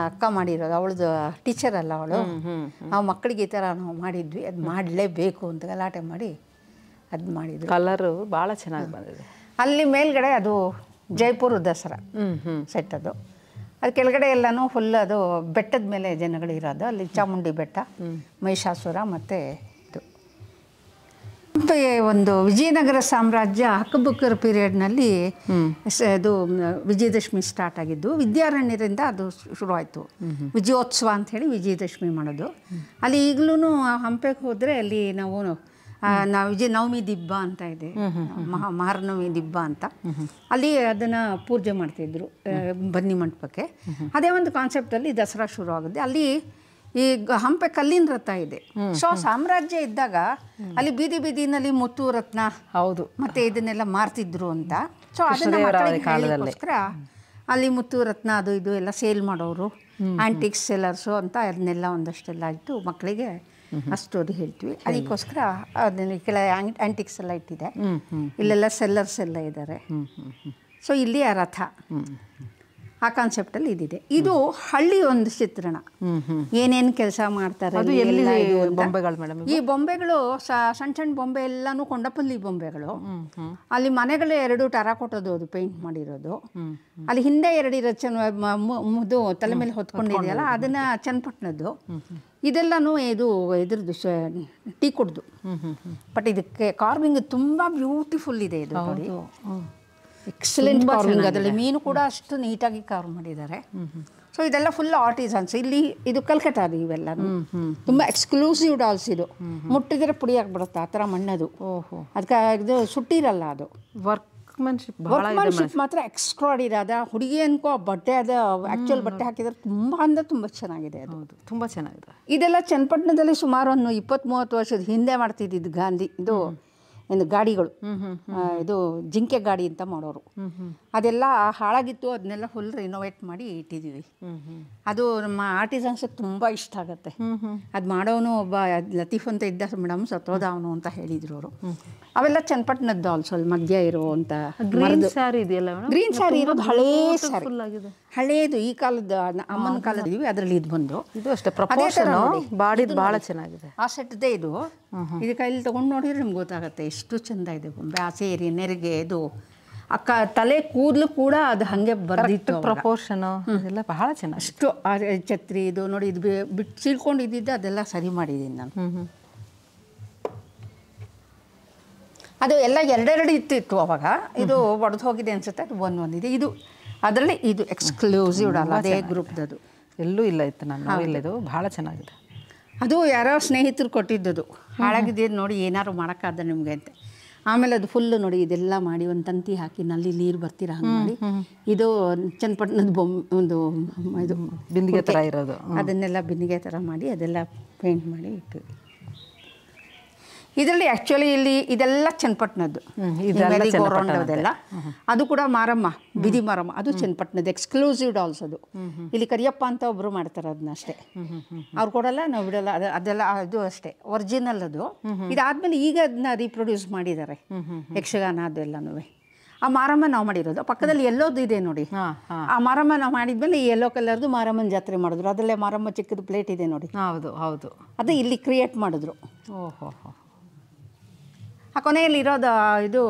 ಅಕ್ಕ ಮಾಡಿರೋದು ಅವಳದು ಟೀಚರ್ ಅಲ್ಲ ಅವಳು. ನಾವು ಮಕ್ಕಳಿಗೆ ಈ ಥರ ನಾವು ಮಾಡಿದ್ವಿ. ಅದು ಮಾಡಲೇಬೇಕು ಅಂತ ಗಲಾಟೆ ಮಾಡಿ ಅದು ಮಾಡಿದ್ವಿ ಕಲರು ಭಾಳ ಚೆನ್ನಾಗಿ ಬಂದಿದೆ. ಅಲ್ಲಿ ಮೇಲ್ಗಡೆ ಅದು ಜೈಪುರ ದಸರಾ ಹ್ಞೂ ಹ್ಞೂ ಸೆಟ್ ಅದು. ಅದು ಕೆಳಗಡೆ ಎಲ್ಲನೂ ಫುಲ್ ಅದು ಬೆಟ್ಟದ ಮೇಲೆ ಜನಗಳು ಇರೋದು ಅಲ್ಲಿ ಚಾಮುಂಡಿ ಬೆಟ್ಟ ಮಹಿಷಾಸುರ ಮತ್ತು ಮತ್ತೆ ಒಂದು ವಿಜಯನಗರ ಸಾಮ್ರಾಜ್ಯ ಹಕ್ಕಬುಕ್ಕರ್ ಪೀರಿಯಡ್ನಲ್ಲಿ ನಲ್ಲಿ ಅದು ವಿಜಯದಶಮಿ ಸ್ಟಾರ್ಟ್ ಆಗಿದ್ದು ವಿದ್ಯಾರಣ್ಯದಿಂದ ಅದು ಶುರು ಶುರುವಾಯಿತು. ವಿಜಯೋತ್ಸವ ಅಂಥೇಳಿ ವಿಜಯದಶಮಿ ಮಾಡೋದು. ಅಲ್ಲಿ ಈಗಲೂ ಹಂಪೆಗೆ ಹೋದರೆ ಅಲ್ಲಿ ನಾವು ನಾವು ವಿಜಯ ನವಮಿ ದಿಬ್ಬ ಅಂತ ಇದೆ. ಮಹಾ ಮಹಾರನವಮಿ ದಿಬ್ಬ ಅಂತ. ಅಲ್ಲಿ ಅದನ್ನು ಪೂಜೆ ಮಾಡ್ತಿದ್ರು ಬನ್ನಿ ಮಂಟಪಕ್ಕೆ. ಅದೇ ಒಂದು ಕಾನ್ಸೆಪ್ಟಲ್ಲಿ ದಸರಾ ಶುರು ಆಗುತ್ತೆ ಅಲ್ಲಿ ಈ ಹಂಪೆ ಕಲ್ಲಿನ ರಥ ಇದೆ. ಸೊ ಸಾಮ್ರಾಜ್ಯ ಇದ್ದಾಗ ಅಲ್ಲಿ ಬೀದಿ ಬೀದಿನಲ್ಲಿ ಮುತ್ತು ರತ್ನ ಹೌದು. ಮತ್ತೆ ಇದನ್ನೆಲ್ಲ ಮಾರ್ತಿದ್ರು ಅಂತ. ಸೊ ಅದನ್ನ ಕೃಷ್ಣದೇವರಾಯ ಮಕ್ಕಳಿಗೆ ಅಲ್ಲಿ ಮುತ್ತು ರತ್ನ ಅದು ಇದು ಎಲ್ಲ ಸೇಲ್ ಮಾಡೋರು ಆಂಟಿಕ್ಸ್ ಸೆಲ್ಲರ್ಸು ಅಂತ ಅದನ್ನೆಲ್ಲ ಒಂದಷ್ಟೆಲ್ಲ ಇಟ್ಟು ಮಕ್ಕಳಿಗೆ ಅಷ್ಟು ಅದು ಹೇಳ್ತೀವಿ. ಅದಕ್ಕೋಸ್ಕರ ಅದನ್ನ ಕೆಳ ಆಂಟಿಕ್ಸ್ ಎಲ್ಲ ಇಟ್ಟಿದೆ. ಇಲ್ಲೆಲ್ಲ ಸೆಲ್ಲರ್ಸ್ ಎಲ್ಲ ಇದ್ದಾರೆ. ಸೊ ಇಲ್ಲಿ ಆ ರಥ. ಆ ಕಾನ್ಸೆಪ್ಟಲ್ಲಿ ಇದಿದೆ. ಇದು ಹಳ್ಳಿ ಒಂದು ಚಿತ್ರಣ. ಏನೇನು ಕೆಲಸ ಮಾಡ್ತಾರೆ ಈ ಬೊಂಬೆಗಳು ಸಣ್ಣ ಸಣ್ಣ ಬೊಂಬೆ ಎಲ್ಲಾನು ಕೊಂಡಪ್ಪಲ್ಲಿ ಬೊಂಬೆಗಳು. ಅಲ್ಲಿ ಮನೆಗಳು ಎರಡು ಟರಾಕೋಟದು ಅದು ಪೇಂಟ್ ಮಾಡಿರೋದು. ಅಲ್ಲಿ ಹಿಂದೆ ಎರಡು ಇರೋ ಚೆನ್ನ ಮುದು ತಲೆ ಮೇಲೆ ಹೊತ್ಕೊಂಡಿದೆಯಲ್ಲ ಅದನ್ನ ಚನ್ನಪಟ್ಟಣದ್ದು. ಇದೆಲ್ಲಾನು ಇದು ಇದ್ರದ್ದು ಟೀ ಕುಡ್ದು. ಬಟ್ ಇದಕ್ಕೆ ಕಾರ್ವಿಂಗ್ ತುಂಬಾ ಬ್ಯೂಟಿಫುಲ್ ಇದೆ ಇದು ನೋಡಿ. ಎಕ್ಸಲೆಂಟ್ ಕಾರ್ವಿಂಗ್ ಅದರಲ್ಲಿ ಮೀನು ಕೂಡ ಅಷ್ಟು ನೀಟಾಗಿ ಕಾರ್ವ್ ಮಾಡಿದ್ದಾರೆ. ಸೊ ಇದೆಲ್ಲ ಫುಲ್ ಆರ್ಟಿಸನ್ಸ್ ಇಲ್ಲಿ ಇದು ಕಲ್ಕಟ್ಟಾದ ಇವೆಲ್ಲ ತುಂಬ ಎಕ್ಸ್ಕ್ಲೂಸಿವ್ ಡಾಲ್ಸ್ ಇದು. ಮುಟ್ಟಿದ್ರೆ ಪುಡಿ ಆಗ್ಬಿಡುತ್ತೆ ಆ ಥರ ಮಣ್ಣದು. ಓಹೋ. ಅದಕ್ಕೆ ಇದು ಸುಟ್ಟಿರಲ್ಲ ಅದು. ಇದೆ ವರ್ಕ್ಮನ್ಶಿಪ್ ಮಾತ್ರ ಎಕ್ಸ್ಟ್ರಾಡಿರಿ ಅದ ಹುಡುಗಿ ಅನ್ಕೋ ಬಟ್ಟೆ ಅದ ಆ್ಯಕ್ಚುಯಲ್ ಬಟ್ಟೆ ಹಾಕಿದ್ರೆ ತುಂಬ ಅಂದ್ರೆ ತುಂಬ ಚೆನ್ನಾಗಿದೆ ಅದು. ತುಂಬಾ ತುಂಬ ಚೆನ್ನಾಗಿದೆ. ಇದೆಲ್ಲ ಚನ್ನಪಟ್ಟಣದಲ್ಲಿ ಸುಮಾರು ಒಂದು ಇಪ್ಪತ್ತ್ ಮೂವತ್ತು ವರ್ಷದ ಹಿಂದೆ ಮಾಡ್ತಿದ್ದಿದ್ದು ಗಾಂಧಿ. ಇದು ಏನು ಗಾಡಿಗಳು ಇದು ಜಿಂಕೆ ಗಾಡಿ ಅಂತ ಮಾಡೋರು. ಅದೆಲ್ಲ ಹಾಳಾಗಿತ್ತು ಅದನ್ನೆಲ್ಲ ಫುಲ್ ರಿನೋವೇಟ್ ಮಾಡಿ ಇಟ್ಟಿದ್ದೀವಿ. ಅದು ನಮ್ಮ ಆರ್ಟಿಸನ್ಸ್ ತುಂಬ ಇಷ್ಟ ಆಗುತ್ತೆ. ಅದು ಮಾಡೋನು ಒಬ್ಬ ಲತೀಫ್ ಅಂತ ಇದ್ದ ಮೇಡಮ್ ಸತ್ತೋದ ಅವನು ಅಂತ ಹೇಳಿದ್ರು ಅವರು. ಅವೆಲ್ಲ ಚನ್ನಪಟ್ಟಣದ್ದು ಆಲ್ಸೋ ಅಲ್ಲಿ ಮಧ್ಯ ಅಂತ ಗ್ರೀನ್ ಸ್ಯಾರಿ ಇದೆಯಲ್ಲ ಗ್ರೀನ್ ಸ್ಯಾರಿ ಇರೋದು ಹಳೇ ಸ್ಯಾರಿ ಫುಲ್ ಆಗಿದೆ. ಹಳೇದು ಈ ಕಾಲದ ಅಮ್ಮನ ಕಾಲದ ಇದೀವಿ ಅದರಲ್ಲಿ ಇದು ಬಂದು. ಇದು ಅಷ್ಟೇ ಅದೇ ಬಾಡಿ ಬಹಳ ಚೆನ್ನಾಗಿದೆ. ಆ ಸೆಟ್ದೇ ಇದು. ಇದಕ್ಕೆ ಇಲ್ಲಿ ತಗೊಂಡು ನೋಡಿದ್ರೆ ನಿಮ್ಗೆ ಗೊತ್ತಾಗುತ್ತೆ ಎಷ್ಟು ಚಂದ ಇದೆ ಗೊಂಬೆ ಆ ಸೇರಿ ನೆರಿಗೆ ಇದು. ಅಕ್ಕ ತಲೆ ಕೂದಲು ಕೂಡ ಅದು ಹಂಗೆ ಬರ್ದಿತ್ತು. ಪ್ರಪೋರ್ಷನ್ ಎಲ್ಲ ಬಹಳ ಚೆನ್ನಾಗಿದೆ. ಅಷ್ಟು ಛತ್ರಿ ಇದು ನೋಡಿ ಇದು ಬಿಟ್ಟು ಬಿಟ್ಟು ಸೀಳ್ಕೊಂಡಿದ್ದಿದ್ದು ಅದೆಲ್ಲ ಸರಿ ಮಾಡಿದ್ದೀನಿ ನಾನು. ಅದು ಎಲ್ಲ ಎರಡೆರಡು ಇತ್ತಿತ್ತು ಅವಾಗ. ಇದು ಒಡೆದು ಹೋಗಿದೆ ಅನ್ಸುತ್ತೆ ಅದು ಒಂದು ಒಂದಿದೆ ಇದು. ಅದರಲ್ಲಿ ಇದು ಎಕ್ಸ್ಕ್ಲೂಸಿವ್ ಅಲ್ಲ ಅದೇ ಗ್ರೂಪ್ದದು. ಎಲ್ಲೂ ಇಲ್ಲ ಇತ್ತು ನಾನು ಇಲ್ಲದು ಭಾಳ ಚೆನ್ನಾಗಿದೆ. ಅದು ಯಾರೋ ಸ್ನೇಹಿತರು ಕೊಟ್ಟಿದ್ದದು. ಹಾಳಾಗಿದೆ ನೋಡಿ ಏನಾದ್ರು ಮಾಡೋಕ್ಕಾದ ನಿಮಗೆ ಅಂತ ಆಮೇಲೆ ಅದು ಫುಲ್ಲು ನೋಡಿ ಇದೆಲ್ಲ ಮಾಡಿ ಒಂದು ತಂತಿ ಹಾಕಿ ನಲ್ಲಿ ನೀರು ಬರ್ತೀರ ಹಂಗೆ ಮಾಡಿ. ಇದು ಚನ್ನಪಟ್ಟಣದ ಬೊಮ್ ಒಂದು ಇದು ಬಿಂದಿಗೆ ಥರ ಇರೋದು. ಅದನ್ನೆಲ್ಲ ಬಿಂದಿಗೆ ಥರ ಮಾಡಿ ಅದೆಲ್ಲ ಪೇಂಟ್ ಮಾಡಿ ಇಟ್ಟು. ಇದರಲ್ಲಿ ಆ್ಯಕ್ಚುಲಿ ಇಲ್ಲಿ ಇದೆಲ್ಲ ಚನ್ನಪಟ್ಟಣದ್ದು. ಇದೆಲ್ಲ ಅದು ಕೂಡ ಮಾರಮ್ಮ ಬಿದಿ ಮಾರಮ್ಮ. ಅದು ಚನ್ನಪಟ್ಟಣದ ಎಕ್ಸ್ಕ್ಲೂಸಿವ್ ಡಾಲ್ಸ್ ಅದು. ಇಲ್ಲಿ ಕರಿಯಪ್ಪ ಅಂತ ಒಬ್ರು ಮಾಡ್ತಾರೆ ಅದನ್ನ ಅಷ್ಟೇ. ಅವ್ರು ಕೊಡಲ್ಲ ನಾವು ಬಿಡಲ್ಲ ಅದೆಲ್ಲ ಅದು ಅಷ್ಟೇ ಒರಿಜಿನಲ್ ಅದು. ಇದಾದ್ಮೇಲೆ ಈಗ ಅದನ್ನ ರೀಪ್ರೊಡ್ಯೂಸ್ ಮಾಡಿದ್ದಾರೆ. ಯಕ್ಷಗಾನ ಅದೆಲ್ಲನೂ ಆ ಮಾರಮ್ಮ ನಾವು ಮಾಡಿರೋದು. ಪಕ್ಕದಲ್ಲಿ ಎಲ್ಲೋದು ಇದೆ ನೋಡಿ. ಆ ಮಾರಮ್ಮ ನಾವು ಮಾಡಿದ್ಮೇಲೆ ಈ ಎಲ್ಲೋ ಕಲರ್ದು ಮಾರಮ್ಮನ ಜಾತ್ರೆ ಮಾಡಿದ್ರು. ಅದರಲ್ಲೇ ಮಾರಮ್ಮ ಚಿಕ್ಕದು ಪ್ಲೇಟ್ ಇದೆ ನೋಡಿ. ಹೌದು ಹೌದು. ಅದು ಇಲ್ಲಿ ಕ್ರಿಯೇಟ್ ಮಾಡಿದ್ರು. ಓಹೋ ಆ ಕೊನೆಯಲ್ಲಿರೋದು ಇದು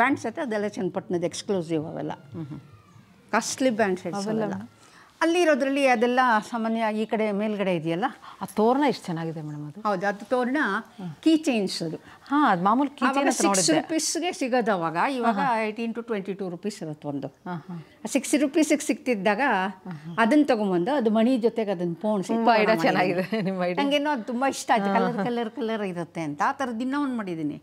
ಬ್ಯಾಂಡ್ ಸೆಟ್ ಅದೆಲ್ಲ ಚನ್ನಪಟ್ಟಣದ ಎಕ್ಸ್ಕ್ಲೂಸಿವ್ ಅವೆಲ್ಲ. ಕಾಸ್ಟ್ಲಿ ಬ್ಯಾಂಡ್ ಸೆಟ್ಸ್ ಅವೆಲ್ಲ. ಅಲ್ಲಿ ಇರೋದ್ರಲ್ಲಿ ಅದೆಲ್ಲ ಸಾಮಾನ್ಯ ಈ ಕಡೆ ಮೇಲ್ಗಡೆ ಇದೆಯಲ್ಲ? ಆ ತೋರಣ ಎಷ್ಟು ಚೆನ್ನಾಗಿದೆ ಮೇಡಮ್ ಅದು? ಹೌದು ಅದು ತೋರಣ ಕೀ ಚೇಂಜ್ ಅದು. ಹಾಂ ಅದು ಮಾಮೂಲಿ ಕೀ ಚೇಂಜ್ ಸಿಕ್ಸ್ ರುಪೀಸ್ಗೆ ಸಿಗೋದು ಅವಾಗ. ಇವಾಗ eighteen to twenty two rupees ಇರುತ್ತೆ ಒಂದು. ಸಿಕ್ಸ್ ರುಪೀಸಿಗೆ ಸಿಕ್ತಿದ್ದಾಗ ಅದನ್ನು ತೊಗೊಂಬಂದು ಅದು ಮಣಿ ಜೊತೆಗೆ ಅದನ್ನ ಪೋಣಿಸಿ. ತುಂಬಾ ಚೆನ್ನಾಗಿದೆ ನಿಮ್ಮ ಐಡಿಯಾ ನಂಗೇನೋ ಅದು ತುಂಬ ಇಷ್ಟ ಆಯ್ತು. ಕಲರ್ ಕಲರ್ ಕಲರ್ ಇರುತ್ತೆ ಅಂತ. ಆ ಥರದ್ದು ಇನ್ನೂ ಒಂದು ಮಾಡಿದ್ದೀನಿ.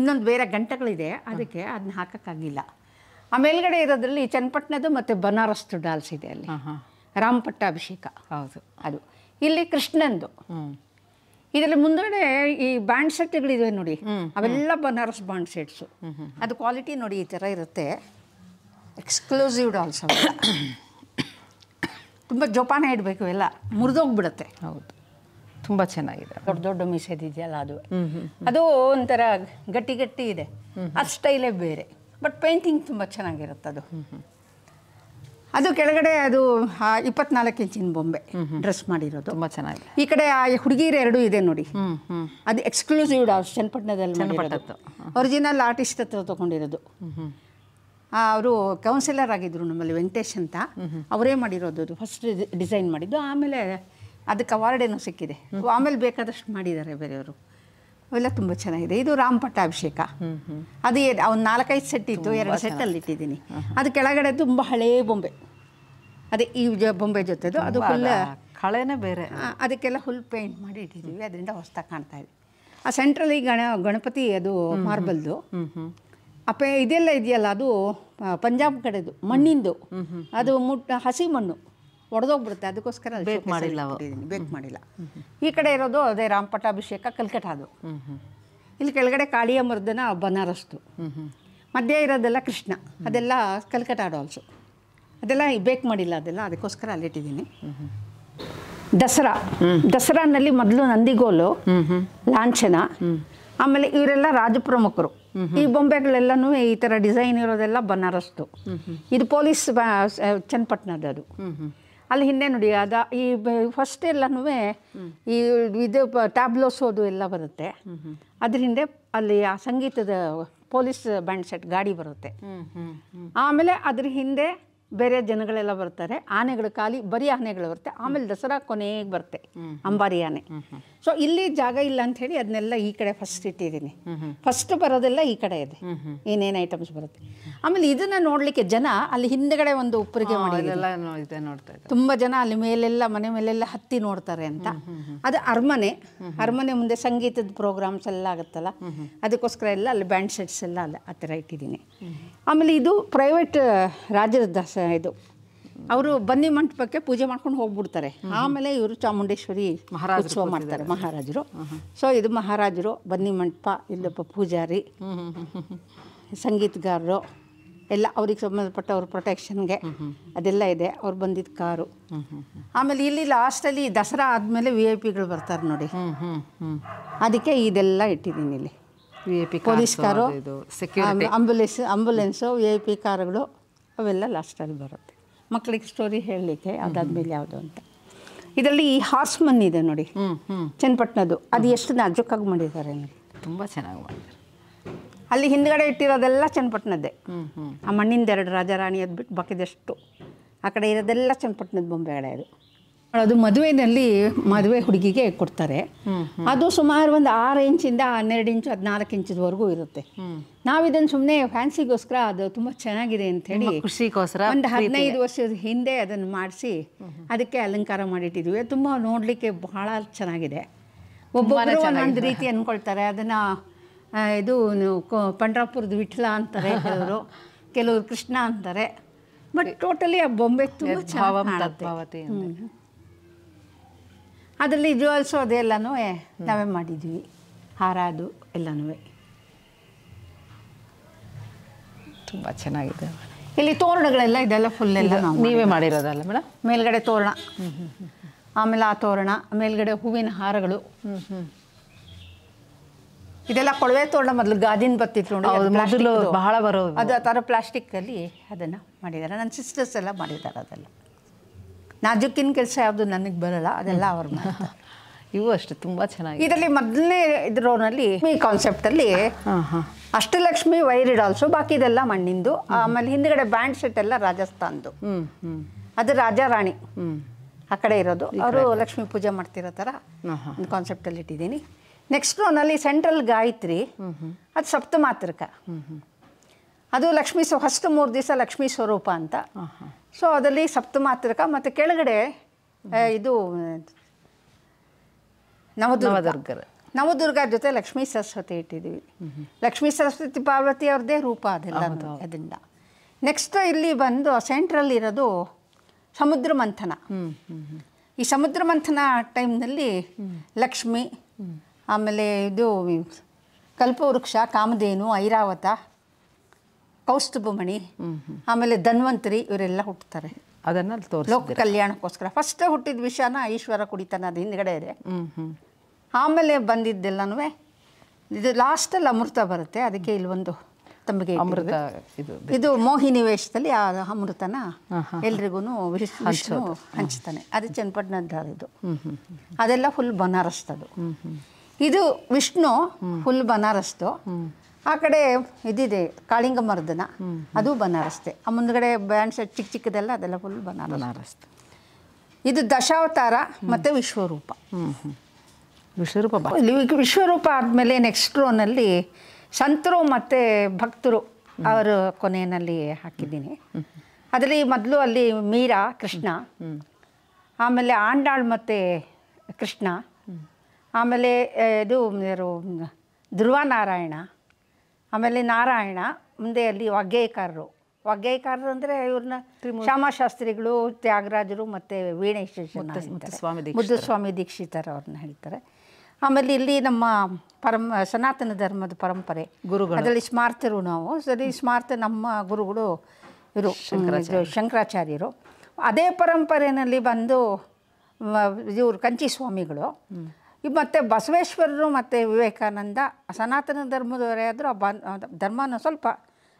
ಇನ್ನೊಂದು ಬೇರೆ ಗಂಟೆಗಳಿದೆ. ಅದಕ್ಕೆ ಅದನ್ನ ಹಾಕೋಕ್ಕಾಗಿಲ್ಲ. ಆ ಮೇಲ್ಗಡೆ ಇರೋದ್ರಲ್ಲಿ ಚನ್ನಪಟ್ಟಣದ್ದು ಮತ್ತು ಬನಾರಸ್ದು ಡಾಲ್ಸ್ ಇದೆ ಅಲ್ಲಿ. ಹಾ ಹಾ ಪಟ್ಟಾಭಿಷೇಕ ಹೌದು. ಅದು. ಇಲ್ಲಿ ಕೃಷ್ಣಂದು. ಇದರಲ್ಲಿ ಮುಂದಗಡೆ ಈ ಬ್ಯಾಂಡ್ ಸೆಟ್ಗಳಿವೆ ನೋಡಿ. ಅವೆಲ್ಲ ಬನಾರಸ್ ಬ್ಯಾಂಡ್ ಸೆಟ್ಸು ಅದು ಕ್ವಾಲಿಟಿ ನೋಡಿ ಈ ಥರ ಇರುತ್ತೆ. ಎಕ್ಸ್ಕ್ಲೂಸಿವ್ ಡಾಲ್ಸ್ ತುಂಬ ಜೋಪಾನ ಇಡಬೇಕು ಎಲ್ಲ ಮುರಿದೋಗ್ಬಿಡುತ್ತೆ. ಹೌದು. ತುಂಬ ಚೆನ್ನಾಗಿದೆ. ದೊಡ್ಡ ದೊಡ್ಡ ಮೀಸೆದಿದೆಯಲ್ಲ ಅದು. ಅದು ಒಂಥರ ಗಟ್ಟಿ ಗಟ್ಟಿ ಇದೆ. ಅದು ಸ್ಟೈಲೇ ಬೇರೆ. ಬಟ್ ಪೇಂಟಿಂಗ್ ತುಂಬ ಚೆನ್ನಾಗಿರುತ್ತೆ ಅದು ಅದು ಕೆಳಗಡೆ ಅದು ಇಪ್ಪತ್ನಾಲ್ಕು ಇಂಚಿನ ಬೊಂಬೆ ಡ್ರೆಸ್ ಮಾಡಿರೋದು. ತುಂಬ ಚೆನ್ನಾಗಿದೆ. ಈ ಕಡೆ ಆ ಹುಡುಗಿರು ಎರಡು ಇದೆ ನೋಡಿ. ಅದು ಎಕ್ಸ್ಕ್ಲೂಸಿವ್ ಡಾಲ್ಸ್ ಚನ್ನಪಟ್ಟಣದಲ್ಲಿ. ಒರಿಜಿನಲ್ ಆರ್ಟಿಸ್ಟ್ ಹತ್ರ ತೊಗೊಂಡಿರೋದು. ಅವರು ಕೌನ್ಸಿಲರ್ ಆಗಿದ್ರು ನಮ್ಮಲ್ಲಿ ವೆಂಕಟೇಶ್ ಅಂತ. ಅವರೇ ಮಾಡಿರೋದು ಅದು. ಫಸ್ಟ್ ಡಿಸೈನ್ ಮಾಡಿದ್ದು. ಆಮೇಲೆ ಅದಕ್ಕೆ ಅವಾರ್ಡ್ ಏನೋ ಸಿಕ್ಕಿದೆ. ಆಮೇಲೆ ಬೇಕಾದಷ್ಟು ಮಾಡಿದ್ದಾರೆ ಬೇರೆಯವರು. ಅವೆಲ್ಲ ತುಂಬ ಚೆನ್ನಾಗಿದೆ. ಇದು ರಾಮ್ ಪಟ್ಟಾಭಿಷೇಕ. ಅದು ಒಂದು ನಾಲ್ಕೈದು ಸೆಟ್ ಇತ್ತು ಎರಡು ಸೆಟ್ಟಲ್ಲಿ ಇಟ್ಟಿದ್ದೀನಿ. ಅದು ಕೆಳಗಡೆ ತುಂಬ ಹಳೇ ಬೊಂಬೆ. ಅದೇ ಈ ಜ- ಬೊಂಬೆ ಜೊತೆದು ಅದು ಫುಲ್ ಕಳೆನೇ ಬೇರೆ. ಅದಕ್ಕೆಲ್ಲ ಫುಲ್ ಪೇಂಟ್ ಮಾಡಿ ಇಟ್ಟಿದ್ದೀವಿ ಅದರಿಂದ ಹೊಸ್ದಾಗಿ ಕಾಣ್ತಾ ಇದೆ. ಆ ಸೆಂಟ್ರಲ್ಲಿ ಗಣ ಗಣಪತಿ ಅದು ಮಾರ್ಬಲ್ದು ಅಪ್ಪ ಇದೆಲ್ಲ ಇದೆಯಲ್ಲ ಅದು ಪಂಜಾಬ್ ಕಡೆದು ಮಣ್ಣಿಂದು. ಅದು ಮುಟ್ಟ ಹಸಿ ಮಣ್ಣು. ಒಡೆದೋಗ್ಬಿಡುತ್ತೆ. ಅದಕ್ಕೋಸ್ಕರ ಬೇಕ್ ಮಾಡಿಲ್ಲ ಬೇಕ್ ಮಾಡಿಲ್ಲ. ಈ ಕಡೆ ಇರೋದು ಅದೇ ರಾಮಪಟ್ಟಾಭಿಷೇಕ ಕಲ್ಕಟ್ಟಾದು ಹ್ಮ್ ಇಲ್ಲಿ ಕೆಳಗಡೆ ಕಾಳಿಯ ಮರ್ದನ ಬನಾರಸ್ದು ಮಧ್ಯೆ ಇರೋದೆಲ್ಲ ಕೃಷ್ಣ. ಅದೆಲ್ಲ ಕಲ್ಕಟ್ಟಾಡು ಆಲ್ಸು ಅದೆಲ್ಲ ಬೇಕ್ ಮಾಡಿಲ್ಲ ಅದೆಲ್ಲ ಅದಕ್ಕೋಸ್ಕರ ಅಲ್ಲಿಟ್ಟಿದ್ದೀನಿ ದಸರಾ. ದಸರಾನಲ್ಲಿ ಮೊದಲು ನಂದಿಗೋಲು ಲಾಂಛನ ಆಮೇಲೆ ಇವರೆಲ್ಲ ರಾಜಪ್ರಮುಖರು ಈ ಬೊಂಬೆಗಳೆಲ್ಲನೂ ಈ ಥರ ಡಿಸೈನ್ ಇರೋದೆಲ್ಲ ಬನಾರಸ್ದು ಇದು ಪೊಲೀಸ್ ಚನ್ನಪಟ್ಟಣದ್ದು ಅದು. ಅಲ್ಲಿ ಹಿಂದೆ ನೋಡಿ ಅದ ಈ ಫಸ್ಟ್ ಎಲ್ಲನೂ ಈ ಇದು ಟ್ಯಾಬ್ಲೋಸ್ ಓದು ಎಲ್ಲ ಬರುತ್ತೆ. ಅದ್ರ ಹಿಂದೆ ಅಲ್ಲಿ ಆ ಸಂಗೀತದ ಪೊಲೀಸ್ ಬ್ಯಾಂಡ್ ಸೆಟ್ ಗಾಡಿ ಬರುತ್ತೆ. ಆಮೇಲೆ ಅದ್ರ ಹಿಂದೆ ಬೇರೆ ಜನಗಳೆಲ್ಲ ಬರ್ತಾರೆ. ಆನೆಗಳು ಖಾಲಿ ಬರೀ ಆನೆಗಳು ಬರುತ್ತೆ. ಆಮೇಲೆ ದಸರಾ ಕೊನೆಗೆ ಬರುತ್ತೆ. ಅಂಬಾರಿ ಆನೆ. ಸೊ ಇಲ್ಲಿ ಜಾಗ ಇಲ್ಲ ಅಂತ ಹೇಳಿ ಅದನ್ನೆಲ್ಲ ಈ ಕಡೆ ಫಸ್ಟ್ ಇಟ್ಟಿದ್ದೀನಿ. ಫಸ್ಟ್ ಬರೋದೆಲ್ಲ ಈ ಕಡೆ ಇದೆ. ಏನೇನು ಐಟಮ್ಸ್ ಬರುತ್ತೆ? ಆಮೇಲೆ ಇದನ್ನ ನೋಡ್ಲಿಕ್ಕೆ ಜನ ಅಲ್ಲಿ ಹಿಂದೆಗಡೆ ಒಂದು ಉಪ್ಪರಿಗೆ ಮಾಡಿ ಇದೆ. ನೋಡ್ತಾ ಇದ್ದೆ ತುಂಬ ಜನ ಅಲ್ಲಿ ಮೇಲೆಲ್ಲ ಮನೆ ಮೇಲೆಲ್ಲ ಹತ್ತಿ ನೋಡ್ತಾರೆ ಅಂತ. ಅದು ಅರಮನೆ. ಅರಮನೆ ಮುಂದೆ ಸಂಗೀತದ ಪ್ರೋಗ್ರಾಮ್ಸ್ ಎಲ್ಲ ಆಗುತ್ತಲ್ಲ? ಅದಕ್ಕೋಸ್ಕರ ಎಲ್ಲ ಅಲ್ಲಿ ಬ್ಯಾಂಡ್ ಸೆಟ್ಸ್ ಎಲ್ಲ ಅಲ್ಲಿ ಆ ಥರ ಇಟ್ಟಿದ್ದೀನಿ ಆಮೇಲೆ ಇದು ಪ್ರೈವೇಟ್ ರಾಜ್ಯದ ದಸ ಇದು. ಅವರು ಬನ್ನಿ ಮಂಟಪಕ್ಕೆ ಪೂಜೆ ಮಾಡ್ಕೊಂಡು ಹೋಗ್ಬಿಡ್ತಾರೆ. ಆಮೇಲೆ ಇವರು ಚಾಮುಂಡೇಶ್ವರಿ ಉತ್ಸವ ಮಾಡ್ತಾರೆ ಮಹಾರಾಜರು. ಸೊ ಇದು ಮಹಾರಾಜರು ಬನ್ನಿ ಮಂಟಪ ಇಲ್ಲೊಬ್ಬ ಪೂಜಾರಿ ಸಂಗೀತಗಾರರು ಎಲ್ಲ ಅವ್ರಿಗೆ ಸಂಬಂಧಪಟ್ಟ ಅವ್ರ ಪ್ರೊಟೆಕ್ಷನ್ಗೆ ಅದೆಲ್ಲ ಇದೆ ಅವ್ರು ಬಂದಿದ್ದ ಕಾರು. ಆಮೇಲೆ ಇಲ್ಲಿ ಲಾಸ್ಟಲ್ಲಿ ದಸರಾ ಆದಮೇಲೆ ವಿ ಐ ಪಿಗಳು ಬರ್ತಾರೆ ನೋಡಿ. ಅದಕ್ಕೆ ಇದೆಲ್ಲ ಇಟ್ಟಿದ್ದೀನಿ ಇಲ್ಲಿ. V I P police car ambulance ambulance V I P ಕಾರುಗಳು ಅವೆಲ್ಲ ಲಾಸ್ಟಲ್ಲಿ ಬರುತ್ತೆ. ಮಕ್ಕಳಿಗೆ ಸ್ಟೋರಿ ಹೇಳಲಿಕ್ಕೆ ಅದಾದ್ಮೇಲೆ ಯಾವುದು ಅಂತ. ಇದರಲ್ಲಿ ಈ ಹಾರ್ಸ್ಮನ್ ಇದೆ ನೋಡಿ. ಚನ್ನಪಟ್ಟಣದ್ದು. ಅದು ಎಷ್ಟು ನಾಜುಕಾಗಿ ಮಾಡಿದ್ದಾರೆ ನೋಡಿ. ತುಂಬಾ ಚೆನ್ನಾಗಿ ಮಾಡಿದ್ದಾರೆ. ಅಲ್ಲಿ ಹಿಂದ್ಗಡೆ ಇಟ್ಟಿರೋದೆಲ್ಲ ಚನ್ನಪಟ್ಟಣದ್ದೇ. ಆ ಮಣ್ಣಿಂದ ಎರಡು ರಾಜಾರಾಣಿ ಅದು ಬಿಟ್ಟು ಬಾಕಿದಷ್ಟು. ಆ ಕಡೆ ಇರೋದೆಲ್ಲ ಚನ್ನಪಟ್ಟಣದ ಬೊಂಬೆಗಳೇ ಅದು. ಅದು ಮದುವೆನಲ್ಲಿ ಮದುವೆ ಹುಡುಗಿಗೆ ಕೊಡ್ತಾರೆ. ಅದು ಸುಮಾರು ಒಂದು ಆರು ಇಂಚಿಂದ ಹನ್ನೆರಡು ಇಂಚು ಹದಿನಾಲ್ಕು ಇಂಚದವರೆಗೂ ಇರುತ್ತೆ. ನಾವು ಇದನ್ನು ಸುಮ್ಮನೆ ಫ್ಯಾನ್ಸಿಗೋಸ್ಕರ ಅದು ತುಂಬ ಚೆನ್ನಾಗಿದೆ ಅಂಥೇಳಿ ಖುಷಿಗೋಸ್ಕರ ಒಂದು ಹದಿನೈದು ವರ್ಷದ ಹಿಂದೆ ಅದನ್ನು ಮಾಡಿಸಿ ಅದಕ್ಕೆ ಅಲಂಕಾರ ಮಾಡಿಟ್ಟಿದ್ವಿ. ತುಂಬ ನೋಡಲಿಕ್ಕೆ ಬಹಳ ಚೆನ್ನಾಗಿದೆ. ಒಬ್ಬೊಬ್ಬರು ಒಂದೊಂದು ರೀತಿ ಅಂದ್ಕೊಳ್ತಾರೆ ಅದನ್ನು ಇದು ಪಂಡ್ರಾಪುರದ ವಿಠಲ ಅಂತಾರೆ ಕೆಲವರು. ಕೆಲವರು ಕೃಷ್ಣ ಅಂತಾರೆ. ಬಟ್ ಟೋಟಲಿ ಆ ಬೊಂಬೆ ತುಂಬ ಚೆನ್ನಾಗಿ ಅದರಲ್ಲಿ ಜ್ಯುವೆಲ್ಸು ಅದೆಲ್ಲನೂ ನಾವೇ ಮಾಡಿದ್ವಿ. ಹಾರ ಅದು ಎಲ್ಲನೂ ತುಂಬ ಚೆನ್ನಾಗಿದೆ. ಇಲ್ಲಿ ತೋರಣಗಳೆಲ್ಲ ಇದೆಲ್ಲ ಫುಲ್ ಎಲ್ಲ ನಾವು ಮಾಡಿರೋದಲ್ಲ ಮೇಡಮ್ ಮೇಲ್ಗಡೆ ತೋರಣ. ಆಮೇಲೆ ಆ ತೋರಣ ಮೇಲ್ಗಡೆ ಹೂವಿನ ಹಾರಗಳು. ಇದೆಲ್ಲ ಕೊಳವೆ ತೋರಣ ಮೊದಲು ಗಾದಿನ ಬತ್ತಿತ್ತು ಮೊದಲು ಬಹಳ ಬರೋ ಅದು ಆ ಥರ ಪ್ಲಾಸ್ಟಿಕ್ಕಲ್ಲಿ ಅದನ್ನು ಮಾಡಿದ್ದಾರೆ. ನನ್ನ ಸಿಸ್ಟರ್ಸ್ ಎಲ್ಲ ಮಾಡಿದ್ದಾರೆ ಅದೆಲ್ಲ. ನಾಜುಕಿನ ಕೆಲಸ ಯಾವುದು ನನಗೆ ಬರಲ್ಲ ಅದೆಲ್ಲ ಅವ್ರ ಇವು ಅಷ್ಟೇ ತುಂಬ ಚೆನ್ನಾಗಿ ಇದರಲ್ಲಿ ಮೊದಲನೇ ಇದ್ರೋನಲ್ಲಿ ಈ ಕಾನ್ಸೆಪ್ಟಲ್ಲಿ ಹಾಂ ಹಾಂ. ಅಷ್ಟಲಕ್ಷ್ಮಿ ಆಲ್ಸೋ ಬಾಕಿದೆಲ್ಲ ಮಣ್ಣಿಂದು. ಆಮೇಲೆ ಹಿಂದ್ಗಡೆ ಬ್ಯಾಂಡ್ ಸೆಟ್ ಎಲ್ಲ ರಾಜಸ್ಥಾನ್ದು. ಅದು ರಾಜಾರಾಣಿ ಆ ಕಡೆ ಇರೋದು. ಅವರು ಲಕ್ಷ್ಮಿ ಪೂಜೆ ಮಾಡ್ತಿರೋ ಥರ ಒಂದು ಕಾನ್ಸೆಪ್ಟಲ್ಲಿ ಇಟ್ಟಿದ್ದೀನಿ ನೆಕ್ಸ್ಟ್ ರೋನಲ್ಲಿ ಸೆಂಟ್ರಲ್ ಗಾಯತ್ರಿ. ಅದು ಸಪ್ತಮಾತೃಕ. ಅದು ಲಕ್ಷ್ಮೀ ಸ್ವ ಫಸ್ಟ್ ಮೂರು ದಿವಸ ಲಕ್ಷ್ಮೀ ಸ್ವರೂಪ ಅಂತ. ಸೊ ಅದರಲ್ಲಿ ಸಪ್ತಮಾತ್ರಕ ಮತ್ತು ಕೆಳಗಡೆ ಇದು ನವದುರ್ಗ. ನವದುರ್ಗ ಜೊತೆ ಲಕ್ಷ್ಮೀ ಸರಸ್ವತಿ ಇಟ್ಟಿದ್ದೀವಿ. ಲಕ್ಷ್ಮೀ ಸರಸ್ವತಿ ಪಾರ್ವತಿ ಅವ್ರದ್ದೇ ರೂಪ ಅದೆಲ್ಲ ಅದರಿಂದ. ನೆಕ್ಸ್ಟ್ ಇಲ್ಲಿ ಬಂದು ಸೆಂಟ್ರಲ್ ಇರೋದು ಸಮುದ್ರ ಮಂಥನ. ಈ ಸಮುದ್ರ ಮಂಥನ ಟೈಮ್ನಲ್ಲಿ ಲಕ್ಷ್ಮಿ ಆಮೇಲೆ ಇದು ಕಲ್ಪವೃಕ್ಷ ಕಾಮಧೇನು ಐರಾವತ ಕೌಸ್ತುಭಮಣಿ ಆಮೇಲೆ ಧನ್ವಂತರಿ ಇವರೆಲ್ಲ ಹುಟ್ಟುತ್ತಾರೆ ಅದನ್ನು ಲೋಕ ಕಲ್ಯಾಣಕ್ಕೋಸ್ಕರ. ಫಸ್ಟ್ ಹುಟ್ಟಿದ ವಿಷಯನ ಈಶ್ವರ ಕುಡಿತಾನೆ ಅದು ಹಿಂದ್ಗಡೆ ಇದೆ. ಆಮೇಲೆ ಬಂದಿದ್ದೆಲ್ಲನೂ ಇದು ಲಾಸ್ಟಲ್ಲಿ ಅಮೃತ ಬರುತ್ತೆ. ಅದಕ್ಕೆ ಇಲ್ಲಿ ಒಂದು ತಂಬಿಗೆ ಅಮೃತ ಇದು ಇದು ಮೋಹಿನಿ ವೇಷದಲ್ಲಿ ಆ ಅಮೃತನ ಎಲ್ರಿಗೂ ವಿಷ್ಣು ಹಂಚ್ತಾನೆ. ಅದು ಚನ್ನಪಟ್ಟಣದ ಇದು ಅದೆಲ್ಲ ಫುಲ್ ಬನಾರಸ್ತದು ಇದು ವಿಷ್ಣು ಫುಲ್ ಬನಾರಸ್ತು ಆ ಕಡೆ ಇದಿದೆ ಕಾಳಿಂಗ ಮರ್ದನ ಅದು ಬನಾರಸ್ತೆ ಆ ಮುಂದ್ಗಡೆ ಬ್ಯಾಂಡ್ ಸೆಟ್ ಚಿಕ್ಕ ಚಿಕ್ಕದೆಲ್ಲ ಅದೆಲ್ಲ ಫುಲ್ ಬನಾರಸ್. ಇದು ದಶಾವತಾರ ಮತ್ತು ವಿಶ್ವರೂಪ. ವಿಶ್ವರೂಪ ವಿಶ್ವರೂಪ ಆದಮೇಲೆ ನೆಕ್ಸ್ಟ್ ರೋನಲ್ಲಿ ಸಂತರು ಮತ್ತು ಭಕ್ತರು ಅವರ ಕೊನೆಯಲ್ಲಿ ಹಾಕಿದ್ದೀನಿ. ಅದರಲ್ಲಿ ಮೊದಲು ಅಲ್ಲಿ ಮೀರಾ ಕೃಷ್ಣ. ಆಮೇಲೆ ಆಂಡಾಳ್ ಮತ್ತು ಕೃಷ್ಣ. ಆಮೇಲೆ ಇದು ಧ್ರುವ ಧ್ರುವನಾರಾಯಣ. ಆಮೇಲೆ ನಾರಾಯಣ ಮುಂದೆ ಅಲ್ಲಿ ವಾಗ್ಗೇಯಕಾರರು ವಾಗ್ಗೇಯಕಾರರು ಅಂದರೆ ಇವ್ರನ್ನ ಶ್ಯಾಮಶಾಸ್ತ್ರಿಗಳು ತ್ಯಾಗರಾಜರು ಮತ್ತು ವೀಣೇಶ್ವರ ಸ್ವಾಮಿ ಮುದ್ದುಸ್ವಾಮಿ ದೀಕ್ಷಿತರು. ಅವ್ರನ್ನ ಹೇಳ್ತಾರೆ. ಆಮೇಲೆ ಇಲ್ಲಿ ನಮ್ಮ ಪರಮ ಸನಾತನ ಧರ್ಮದ ಪರಂಪರೆ. ಗುರುಗಳು. ಅದರಲ್ಲಿ ಸ್ಮಾರ್ತರು ನಾವು. ಸರಿ ಸ್ಮಾರ್ತ ನಮ್ಮ ಗುರುಗಳು ಇವರು ಶಂಕರಾಚಾರ್ಯರು. ಅದೇ ಪರಂಪರೆಯಲ್ಲಿ ಬಂದು ಇವರು ಕಂಚಿ ಸ್ವಾಮಿಗಳು ಈ ಮತ್ತು ಬಸವೇಶ್ವರರು ಮತ್ತು ವಿವೇಕಾನಂದ ಸನಾತನ ಧರ್ಮದವರೇ ಆದರೂ ಆ ಬಾನ್ ಧರ್ಮನ ಸ್ವಲ್ಪ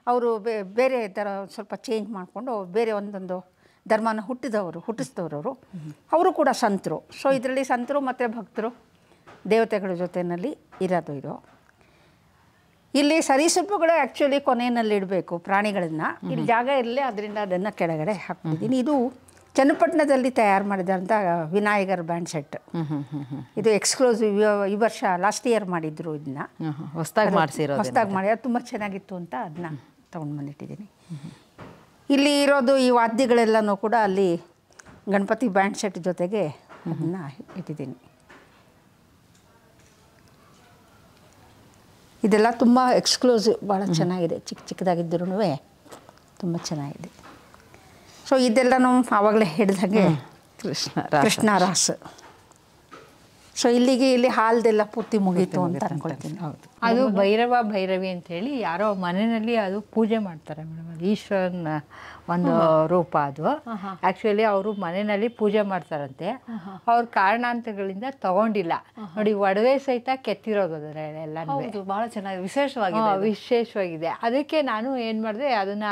ಅವರು ಬೇರೆ ಥರ ಸ್ವಲ್ಪ ಚೇಂಜ್ ಮಾಡಿಕೊಂಡು ಬೇರೆ ಒಂದೊಂದು ಧರ್ಮನ ಹುಟ್ಟಿದವರು ಹುಟ್ಟಿಸಿದವರು ಅವರು. ಅವರು ಕೂಡ ಸಂತರು. ಸೊ ಇದರಲ್ಲಿ ಸಂತರು ಮತ್ತು ಭಕ್ತರು ದೇವತೆಗಳ ಜೊತೆಯಲ್ಲಿ ಇರೋದು ಇದು. ಇಲ್ಲಿ ಸರೀಸೃಪಗಳು ಆ್ಯಕ್ಚುಲಿ ಕೊನೆಯಲ್ಲಿ ಇಡಬೇಕು ಪ್ರಾಣಿಗಳನ್ನು. ಇಲ್ಲಿ ಜಾಗ ಇರಲಿ ಅದರಿಂದ ಅದನ್ನು ಕೆಳಗಡೆ ಹಾಕ್ತಿದ್ದೀನಿ ಇದು ಚನ್ನಪಟ್ಟಣದಲ್ಲಿ ತಯಾರು ಮಾಡಿದಂಥ ವಿನಾಯಕರ್ ಬ್ಯಾಂಡ್ ಸೆಟ್. ಇದು ಎಕ್ಸ್ಕ್ಲೂಸಿವ್ ಈ ವರ್ಷ ಲಾಸ್ಟ್ ಇಯರ್ ಮಾಡಿದ್ರು ಇದನ್ನ ಹೊಸದಾಗಿ ಮಾಡಿಸಿರೋ ಹೊಸದಾಗಿ ಮಾಡಿ ಅದು ತುಂಬ ಚೆನ್ನಾಗಿತ್ತು ಅಂತ ಅದನ್ನ ತೊಗೊಂಡು ಬಂದಿಟ್ಟಿದ್ದೀನಿ ಇಲ್ಲಿ ಇರೋದು ಈ ವಾದ್ಯಗಳೆಲ್ಲನೂ ಕೂಡ ಅಲ್ಲಿ ಗಣಪತಿ ಬ್ಯಾಂಡ್ ಸೆಟ್ ಜೊತೆಗೆ ಅದನ್ನ ಇಟ್ಟಿದ್ದೀನಿ. ಇದೆಲ್ಲ ತುಂಬ ಎಕ್ಸ್ಕ್ಲೂಸಿವ್ ಭಾಳ ಚೆನ್ನಾಗಿದೆ. ಚಿಕ್ಕ ಚಿಕ್ಕದಾಗಿದ್ದರೂ ತುಂಬ ಚೆನ್ನಾಗಿದೆ. ಸೊ ನಾವು ಆವಾಗಲೇ ಹೇಳಿದಾಗೆ ಕೃಷ್ಣ ಕೃಷ್ಣ ರಾಸ್ ಸೊ ಇಲ್ಲಿಗೆ ಇಲ್ಲಿ ಹಾಲ್ದೆಲ್ಲ ಪೂರ್ತಿ ಮುಗೀತು ಅಂತ ಅನ್ಕೊಳ್ತೀನಿ. ಹೌದು. ಅದು ಭೈರವ ಭೈರವಿ ಅಂತ ಹೇಳಿ ಯಾರೋ ಮನೆಯಲ್ಲಿ ಅದು ಪೂಜೆ ಮಾಡ್ತಾರೆ ಮೇಡಮ್. ಅದು ಈಶ್ವರನ ಒಂದು ರೂಪ ಅದು. ಆ್ಯಕ್ಚುಲಿ ಅವರು ಮನೆಯಲ್ಲಿ ಪೂಜೆ ಮಾಡ್ತಾರಂತೆ. ಅವ್ರ ಕಾರಣಾಂತರಗಳಿಂದ ತಗೊಂಡಿಲ್ಲ. ನೋಡಿ ಒಡವೆ ಸಹಿತ ಕೆತ್ತಿರೋದು ಅದರ ಎಲ್ಲ ಹೌದು ಬಹಳ ಚೆನ್ನಾಗಿ ವಿಶೇಷವಾಗಿ ವಿಶೇಷವಾಗಿದೆ. ಅದಕ್ಕೆ ನಾನು ಏನು ಮಾಡಿದೆ ಅದನ್ನ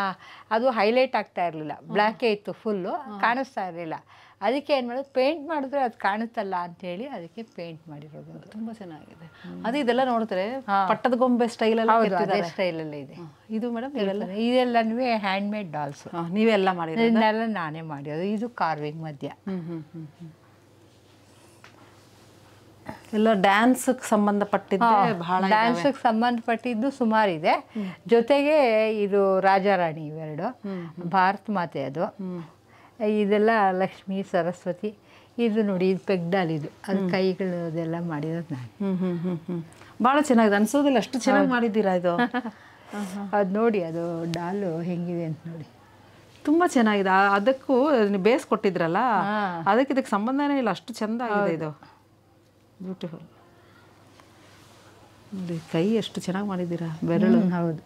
ಅದು ಹೈಲೈಟ್ ಆಗ್ತಾ ಇರಲಿಲ್ಲ. ಬ್ಲ್ಯಾಕೇ ಇತ್ತು ಫುಲ್ಲು ಕಾಣಿಸ್ತಾ ಇರಲಿಲ್ಲ. ಅದಕ್ಕೆ ಏನು ಮಾಡೋದು? ಪೇಂಟ್ ಮಾಡಿದ್ರೆ ಅದು ಕಾಣುತ್ತಲ್ಲ ಅಂತೇಳಿ ಅದಕ್ಕೆ ಪೇಂಟ್ ಮಾಡಿರೋದು. ತುಂಬಾ ಚೆನ್ನಾಗಿದೆ. ಅದು ಇದೆಲ್ಲ ನೋಡಿದ್ರೆ ಪಟ್ಟದ ಗೊಂಬೆ ಸ್ಟೈಲ್ ಎಲ್ಲ ಹೌದು ಅದೇ ಕೆತ್ತಿದ್ದಾರೆ. ಸ್ಟೈಲಲ್ಲೇ ಇದೆ. ಇದು ಮೇಡಮ್ ಇದೆಲ್ಲ ಇದೆಲ್ಲನೂ ಹ್ಯಾಂಡ್ ಮೇಡ್ ಡಾಲ್ಸ್ ನೀವೆಲ್ಲ ಮಾಡಿರೋದು? ಇದನ್ನೆಲ್ಲ ನಾನೇ ಮಾಡಿರೋದು. ಇದು ಕಾರ್ವಿಂಗ್ ಮಧ್ಯ. ಎಲ್ಲ ಡ್ಯಾನ್ಸ್ ಸಂಬಂಧಪಟ್ಟಿದ್ದೆ ಬಹಳ ಡ್ಯಾನ್ಸ್ಗೆ ಸಂಬಂಧಪಟ್ಟಿದ್ದು ಸುಮಾರಿದೆ ಜೊತೆಗೆ ಇದು ರಾಜಾರಾಣಿ ಇವೆರಡು. ಭಾರತ್ ಮಾತೆ ಅದು. ಇದೆಲ್ಲ ಲಕ್ಷ್ಮಿ ಸರಸ್ವತಿ. ಇದು ನೋಡಿ ಇದು ಪೆಗ್ಡಾಲ್ ಇದು. ಅದು ಕೈಗಳು ಅದೆಲ್ಲ ಮಾಡಿರೋದು ನಾನು. ಬಹಳ ಚೆನ್ನಾಗಿದೆ. ಅನ್ಸೋದಿಲ್ಲ ಅಷ್ಟು ಚೆನ್ನಾಗಿ ಮಾಡಿದ್ದೀರಾ ಇದು? ಅದು ನೋಡಿ ಅದು ಡಾಲು ಹೆಂಗಿದೆ ಅಂತ ನೋಡಿ. ತುಂಬಾ ಚೆನ್ನಾಗಿದೆ. ಅದಕ್ಕೂ ನೀವು ಬೇಸ್ ಕೊಟ್ಟಿದ್ರಲ್ಲ ಅದಕ್ಕೆ ಇದಕ್ಕೆ ಸಂಬಂಧನೇ ಇಲ್ಲ. ಅಷ್ಟು ಚೆಂದ ಆಗಿದೆ ಇದು ಬ್ಯೂಟಿಫುಲ್ ನೋಡಿ ಕೈ ಎಷ್ಟು ಚೆನ್ನಾಗಿ ಮಾಡಿದ್ದೀರಾ? ಬೆರಳು? ಹೌದು.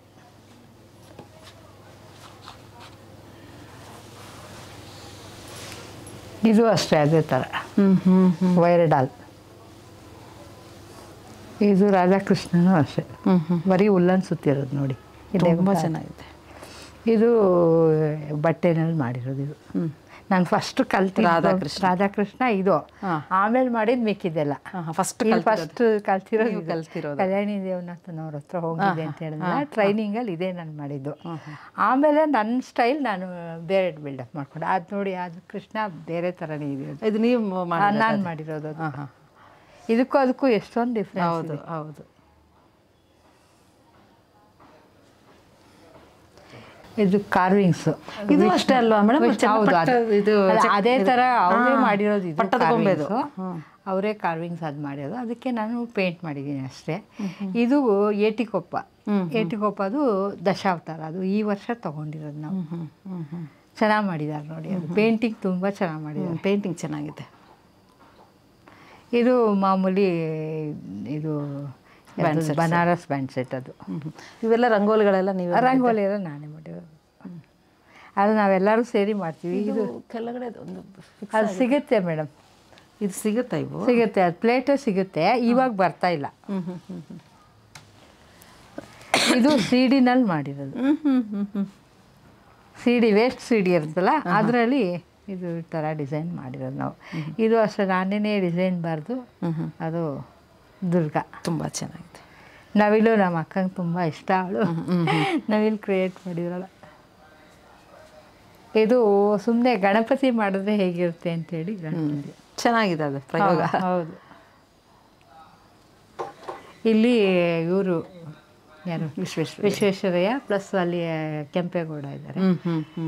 ಇದು ಅಷ್ಟೇ ಅದೇ ಥರ ಹ್ಞೂ ಹ್ಞೂ ಹ್ಮ್. ವೈರ್ ಡಾಲ್ ಇದು ರಾಧಾಕೃಷ್ಣನು ಅಷ್ಟೇ. ಬರೀ ಉಲ್ಲನ್ ಸುತ್ತಿರೋದು ನೋಡಿ. ಇಲ್ಲೇ ತುಂಬಾ ಚೆನ್ನಾಗಿದೆ. ಇದು ಬಟ್ಟೆನಲ್ಲಿ ಮಾಡಿರೋದು ಇದು. ನಾನು ಫಸ್ಟ್ ಕಲ್ತಿ ರಾಧಾಕೃಷ್ಣ. ರಾಧಾಕೃಷ್ಣ ಇದು. ಆಮೇಲೆ ಮಾಡಿದ್ ಮಿಕ್ಕಿದ್ದೆಲ್ಲ ಫಸ್ಟ್ ಫಸ್ಟ್ ಕಲ್ತಿರೋದು. ಕಲ್ತಿರೋ ಇದು. ಕಲ್ತಿರೋದು. ಕಲ್ಯಾಣಿ ದೇವನಾಥನವ್ರ ಹತ್ರ ಹೋಗಿದೆ ಅಂತ ಹೇಳಿದ್ರೆ ಟ್ರೈನಿಂಗಲ್ಲಿ ಇದೇ ನಾನು ಮಾಡಿದ್ದು. ಆಮೇಲೆ ನನ್ನ ಸ್ಟೈಲ್ ನಾನು ಬೇರೆ ಬಿಲ್ಡಪ್ ಮಾಡ್ಕೊಂಡು. ಅದು ನೋಡಿ ಅದು ಕೃಷ್ಣ ಬೇರೆ ಥರನೇ ಇದೆ. ಇದು ನೀವು ನಾನು ಮಾಡಿರೋದು ಇದಕ್ಕೂ ಅದಕ್ಕೂ ಎಷ್ಟೊಂದು ಡಿಫ್ರೆನ್ಸ್ ಹೌದು ಹೌದು. ಇದು ಕಾರ್ವಿಂಗ್ಸ್ ಇದು ಅಷ್ಟೇ ಅಲ್ವಾ ಮೇಡಮ್? ಅದೇ. ತರ ಅವರೇ ಮಾಡಿರೋದು ಇದು. ಅವರೇ ಕಾರ್ವಿಂಗ್ಸ್ ಅದು ಮಾಡಿರೋದು. ಅದಕ್ಕೆ ನಾನು ಪೇಂಟ್ ಮಾಡಿದ್ದೀನಿ ಅಷ್ಟೇ. ಇದು ಏಟಿಕೊಪ್ಪ. ಏಟಿಕೊಪ್ಪ ಅದು ದಶಾವತಾರ. ಅದು ಈ ವರ್ಷ ತಗೊಂಡಿರೋದು ನಾವು. ಚೆನ್ನಾಗಿ ಮಾಡಿದ್ದಾರೆ ನೋಡಿ ಅದು. ಪೇಂಟಿಂಗ್ ತುಂಬ ಚೆನ್ನಾಗಿ ಮಾಡಿದ್ದಾರೆ ಪೇಂಟಿಂಗ್ ಚೆನ್ನಾಗಿದೆ. ಇದು ಮಾಮೂಲಿ ಇದು ಯಾವ್ದು? ಬನಾರಸ್ ಬ್ಯಾಂಡ್ ಸೆಟ್ ಅದು. ಇವೆಲ್ಲ ರಂಗೋಲಿಗಳೆಲ್ಲ ನೀವು ರಂಗೋಲಿ ಎಲ್ಲ ನಾನೇ ಮಾಡಿರೋದು ಅದು ನಾವೆಲ್ಲರೂ ಸೇರಿ ಮಾಡ್ತೀವಿ. ಇದು ಕೆಳಗಡೆ ಒಂದು ಅದು ಸಿಗುತ್ತೆ ಮೇಡಮ್. ಇದು ಸಿಗುತ್ತಾ ಇವು? ಸಿಗುತ್ತೆ. ಅದು ಪ್ಲೇಟೇ ಸಿಗುತ್ತೆ. ಇವಾಗ ಬರ್ತಾ ಇಲ್ಲ. ಇದು ಸಿಡಿನಲ್ಲಿ ಮಾಡಿರೋದು. ಹ್ಮ್ ಹ್ಮ್ ಹ್ಮ್ ಹ್ಮ್. C D waste C D ಇರುತ್ತಲ್ಲ ಅದರಲ್ಲಿ ಇದು ಈ ಥರ ಡಿಸೈನ್ ಮಾಡಿರೋದು ನಾವು. ಇದು ಅಷ್ಟೇ ನಾನೇನೇ ಡಿಸೈನ್ ಬಾರ್ದು ಅದು ದುರ್ಗಾ. ತುಂಬ ಚೆನ್ನಾಗಿದೆ. ನವಿಲು ನಮ್ಮ ಅಕ್ಕಂಗೆ ತುಂಬ ಇಷ್ಟ ಅವಳು. ನವಿಲು ಕ್ರಿಯೇಟ್ ಮಾಡಿದ್ರಲ್ಲ ಇದು ಸುಮ್ಮನೆ ಗಣಪತಿ ಮಾಡಿದ್ರೆ ಹೇಗಿರುತ್ತೆ ಅಂತೇಳಿ ಗಣಪತಿ. ಚೆನ್ನಾಗಿದೆ ಅದು ಪ್ರಯೋಗ. ಹೌದು. ಇಲ್ಲಿ ಇವರು ಯಾರು? ವಿಶ್ವೇಶ್ವರ ವಿಶ್ವೇಶ್ವರಯ್ಯ ಪ್ಲಸ್ ಅಲ್ಲಿ ಕೆಂಪೇಗೌಡ ಇದ್ದಾರೆ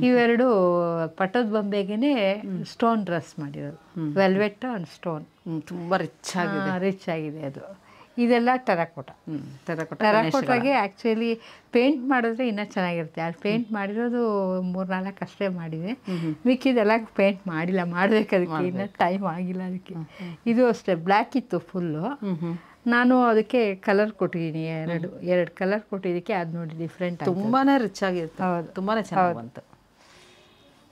ಇವೆರಡು ಪಟ್ಟದ ಬೊಂಬೆಗೆನೆ ಸ್ಟೋನ್ ಡ್ರೆಸ್ ಮಾಡಿರೋದು. ವೆಲ್ವೆಟ್ ಆ್ಯಂಡ್ ಸ್ಟೋನ್ ತುಂಬಾ ರಿಚ್ ಆಗಿದೆ. ರಿಚ್ ಆಗಿದೆ ಅದು. ಇದೆಲ್ಲ ಟೆರಾಕೋಟ ಟೆರಾಕೋಟಾಗೆ ಟೆರಕೋಟ ಟೆರಕೋಟಾಗೆ ಆ್ಯಕ್ಚುಲಿ ಪೇಂಟ್ ಮಾಡಿದ್ರೆ ಇನ್ನೂ ಚೆನ್ನಾಗಿರುತ್ತೆ. ಅಲ್ಲಿ ಪೇಂಟ್ ಮಾಡಿರೋದು ಮೂರ್ನಾಲ್ಕು ಅಷ್ಟೇ ಮಾಡಿದೆ. ಮಿಕ್ಕಿದೆಲ್ಲ ಪೇಂಟ್ ಮಾಡಿಲ್ಲ ಮಾಡ್ಬೇಕು ಅದಕ್ಕೆ. ಇನ್ನೂ ಟೈಮ್ ಆಗಿಲ್ಲ ಅದಕ್ಕೆ. ಇದು ಅಷ್ಟೇ ಬ್ಲ್ಯಾಕ್ ಇತ್ತು ಫುಲ್ಲು ನಾನು ಅದಕ್ಕೆ ಕಲರ್ ಕೊಟ್ಟಿದ್ದೀನಿ ಎರಡು ಎರಡು ಕಲರ್ ಕೊಟ್ಟಿದ್ದಕ್ಕೆ ಅದು ನೋಡಿ ಡಿಫ್ರೆಂಟ್ ತುಂಬಾನೇ ರಿಚ್ ಆಗಿರುತ್ತೆ. ಹೌದು. ತುಂಬಾನೇ ಚೆನ್ನಾಗಿ ಬಂತು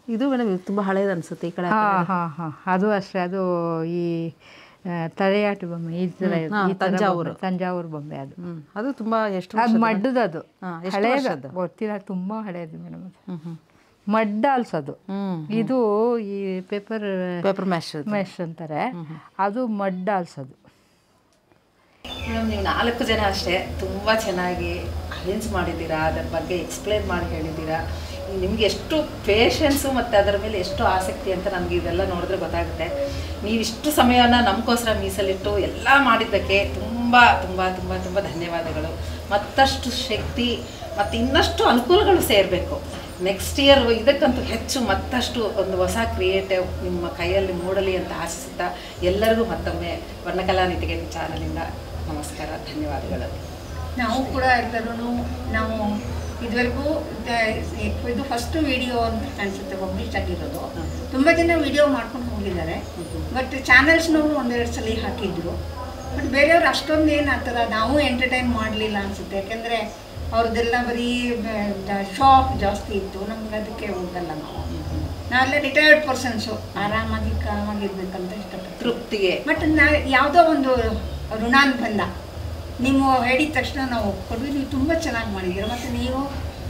ಇದು ಮೇಡಮ್ ತುಂಬಾ ಹಳೇದು ಅನ್ಸುತ್ತೆ ಈ ಕಡೆ ಹಾಂ ಹಾಂ ಹಾಂ. ಅದು ಅಷ್ಟೇ ಅದು ಈ ತಲೆಯಾಟು ಬೊಮ್ಮೆ ಈ ಥರ ತಂಜಾವೂರು. ತಂಜಾವೂರು ಬೊಮ್ಮೆ ಅದು. ಅದು ತುಂಬ ಎಷ್ಟು ಅದು ಮಡ್ಡದು ಅದು. ಹಳೇದು? ಗೊತ್ತಿಲ್ಲ ತುಂಬ ಹಳೇದು ಮೇಡಮ್ ಹ್ಮ್ ಮಡ್ಡ ಅಲ್ಸೋದು. ಇದು ಈ ಪೇಪರ್ ಪೇಪರ್ ಮ್ಯಾಶ್ ಮ್ಯಾಶ್ ಅಂತಾರೆ. ಅದು ಮಡ್ಡ ಅಲ್ಸೋದು. ಮೇಡಮ್, ನೀವು ನಾಲ್ಕು ಜನ ಅಷ್ಟೇ. ತುಂಬ ಚೆನ್ನಾಗಿ ಅರೇಂಜ್ ಮಾಡಿದ್ದೀರಾ? ಅದರ ಬಗ್ಗೆ ಎಕ್ಸ್ಪ್ಲೇನ್ ಮಾಡಿ ಹೇಳಿದ್ದೀರಾ? ನಿಮ್ಗೆ ಎಷ್ಟು ಪೇಷನ್ಸು ಮತ್ತು ಅದರ ಮೇಲೆ ಎಷ್ಟು ಆಸಕ್ತಿ ಅಂತ ನಮಗೆ ಇದೆಲ್ಲ ನೋಡಿದ್ರೆ ಗೊತ್ತಾಗುತ್ತೆ. ನೀವು ಇಷ್ಟು ಸಮಯನ ನಮಗೋಸ್ಕರ ಮೀಸಲಿಟ್ಟು ಎಲ್ಲ ಮಾಡಿದ್ದಕ್ಕೆ ತುಂಬ ತುಂಬ ತುಂಬ ತುಂಬ ಧನ್ಯವಾದಗಳು. ಮತ್ತಷ್ಟು ಶಕ್ತಿ ಮತ್ತು ಇನ್ನಷ್ಟು ಅನುಕೂಲಗಳು ಸೇರಬೇಕು. ನೆಕ್ಸ್ಟ್ ಇಯರ್ ಇದಕ್ಕಂತೂ ಹೆಚ್ಚು ಮತ್ತಷ್ಟು ಒಂದು ಹೊಸ ಕ್ರಿಯೇಟಿವ್ ನಿಮ್ಮ ಕೈಯಲ್ಲಿ ಮೂಡಲಿ ಅಂತ ಆಶಿಸುತ್ತಾ ಎಲ್ಲರಿಗೂ ಮತ್ತೊಮ್ಮೆ ವರ್ಣಕಲಾ ನಿಟಿಗೆ ಚಾನಲಿಂದ ನಮಸ್ಕಾರ ಧನ್ಯವಾದಗಳು. ನಾವು ಕೂಡ ಎಲ್ಲರೂ ನಾವು ಇದುವರೆಗೂ ಇದು ಫಸ್ಟ್ ವಿಡಿಯೋ ಅಂತ ಕಾಣಿಸುತ್ತೆ ಪಬ್ಲಿಷ್ ಆಗಿರೋದು. ತುಂಬ ಜನ ವಿಡಿಯೋ ಮಾಡ್ಕೊಂಡು ಹೋಗಿದ್ದಾರೆ. ಬಟ್ ಚಾನಲ್ಸ್ನವರು ಒಂದೆರಡು ಸಲ ಹಾಕಿದ್ರು. ಬಟ್ ಬೇರೆಯವ್ರು ಅಷ್ಟೊಂದು ಏನು ಆಗ್ತದ ನಾವು ಎಂಟರ್ಟೈನ್ ಮಾಡಲಿಲ್ಲ ಅನಿಸುತ್ತೆ. ಯಾಕೆಂದರೆ ಅವ್ರದ್ದೆಲ್ಲ ಬರೀ ಶೋ ಆಫ್ ಜಾಸ್ತಿ ಇತ್ತು. ನಮ್ಗೆ ಅದಕ್ಕೆ ಹೋಗಲ್ಲ ನಾವು. ನಾವೆಲ್ಲ ರಿಟೈರ್ಡ್ ಪರ್ಸನ್ಸು ಆರಾಮಾಗಿ ಕಾಮಾಗಿರ್ಬೇಕಂತ ಇಷ್ಟಪಡ್ತೀವಿ. ತೃಪ್ತಿಗೆ. ಬಟ್ ನಾ ಯಾವುದೋ ಒಂದು ಋಣಾನುಬಂಧ. ನೀವು ಹೇಳಿದ ತಕ್ಷಣ ನಾವು ಒಪ್ಕೊಂಡ್ವಿ. ನೀವು ತುಂಬ ಚೆನ್ನಾಗಿ ಮಾಡಿದ್ದೀರ. ಮತ್ತು ನೀವು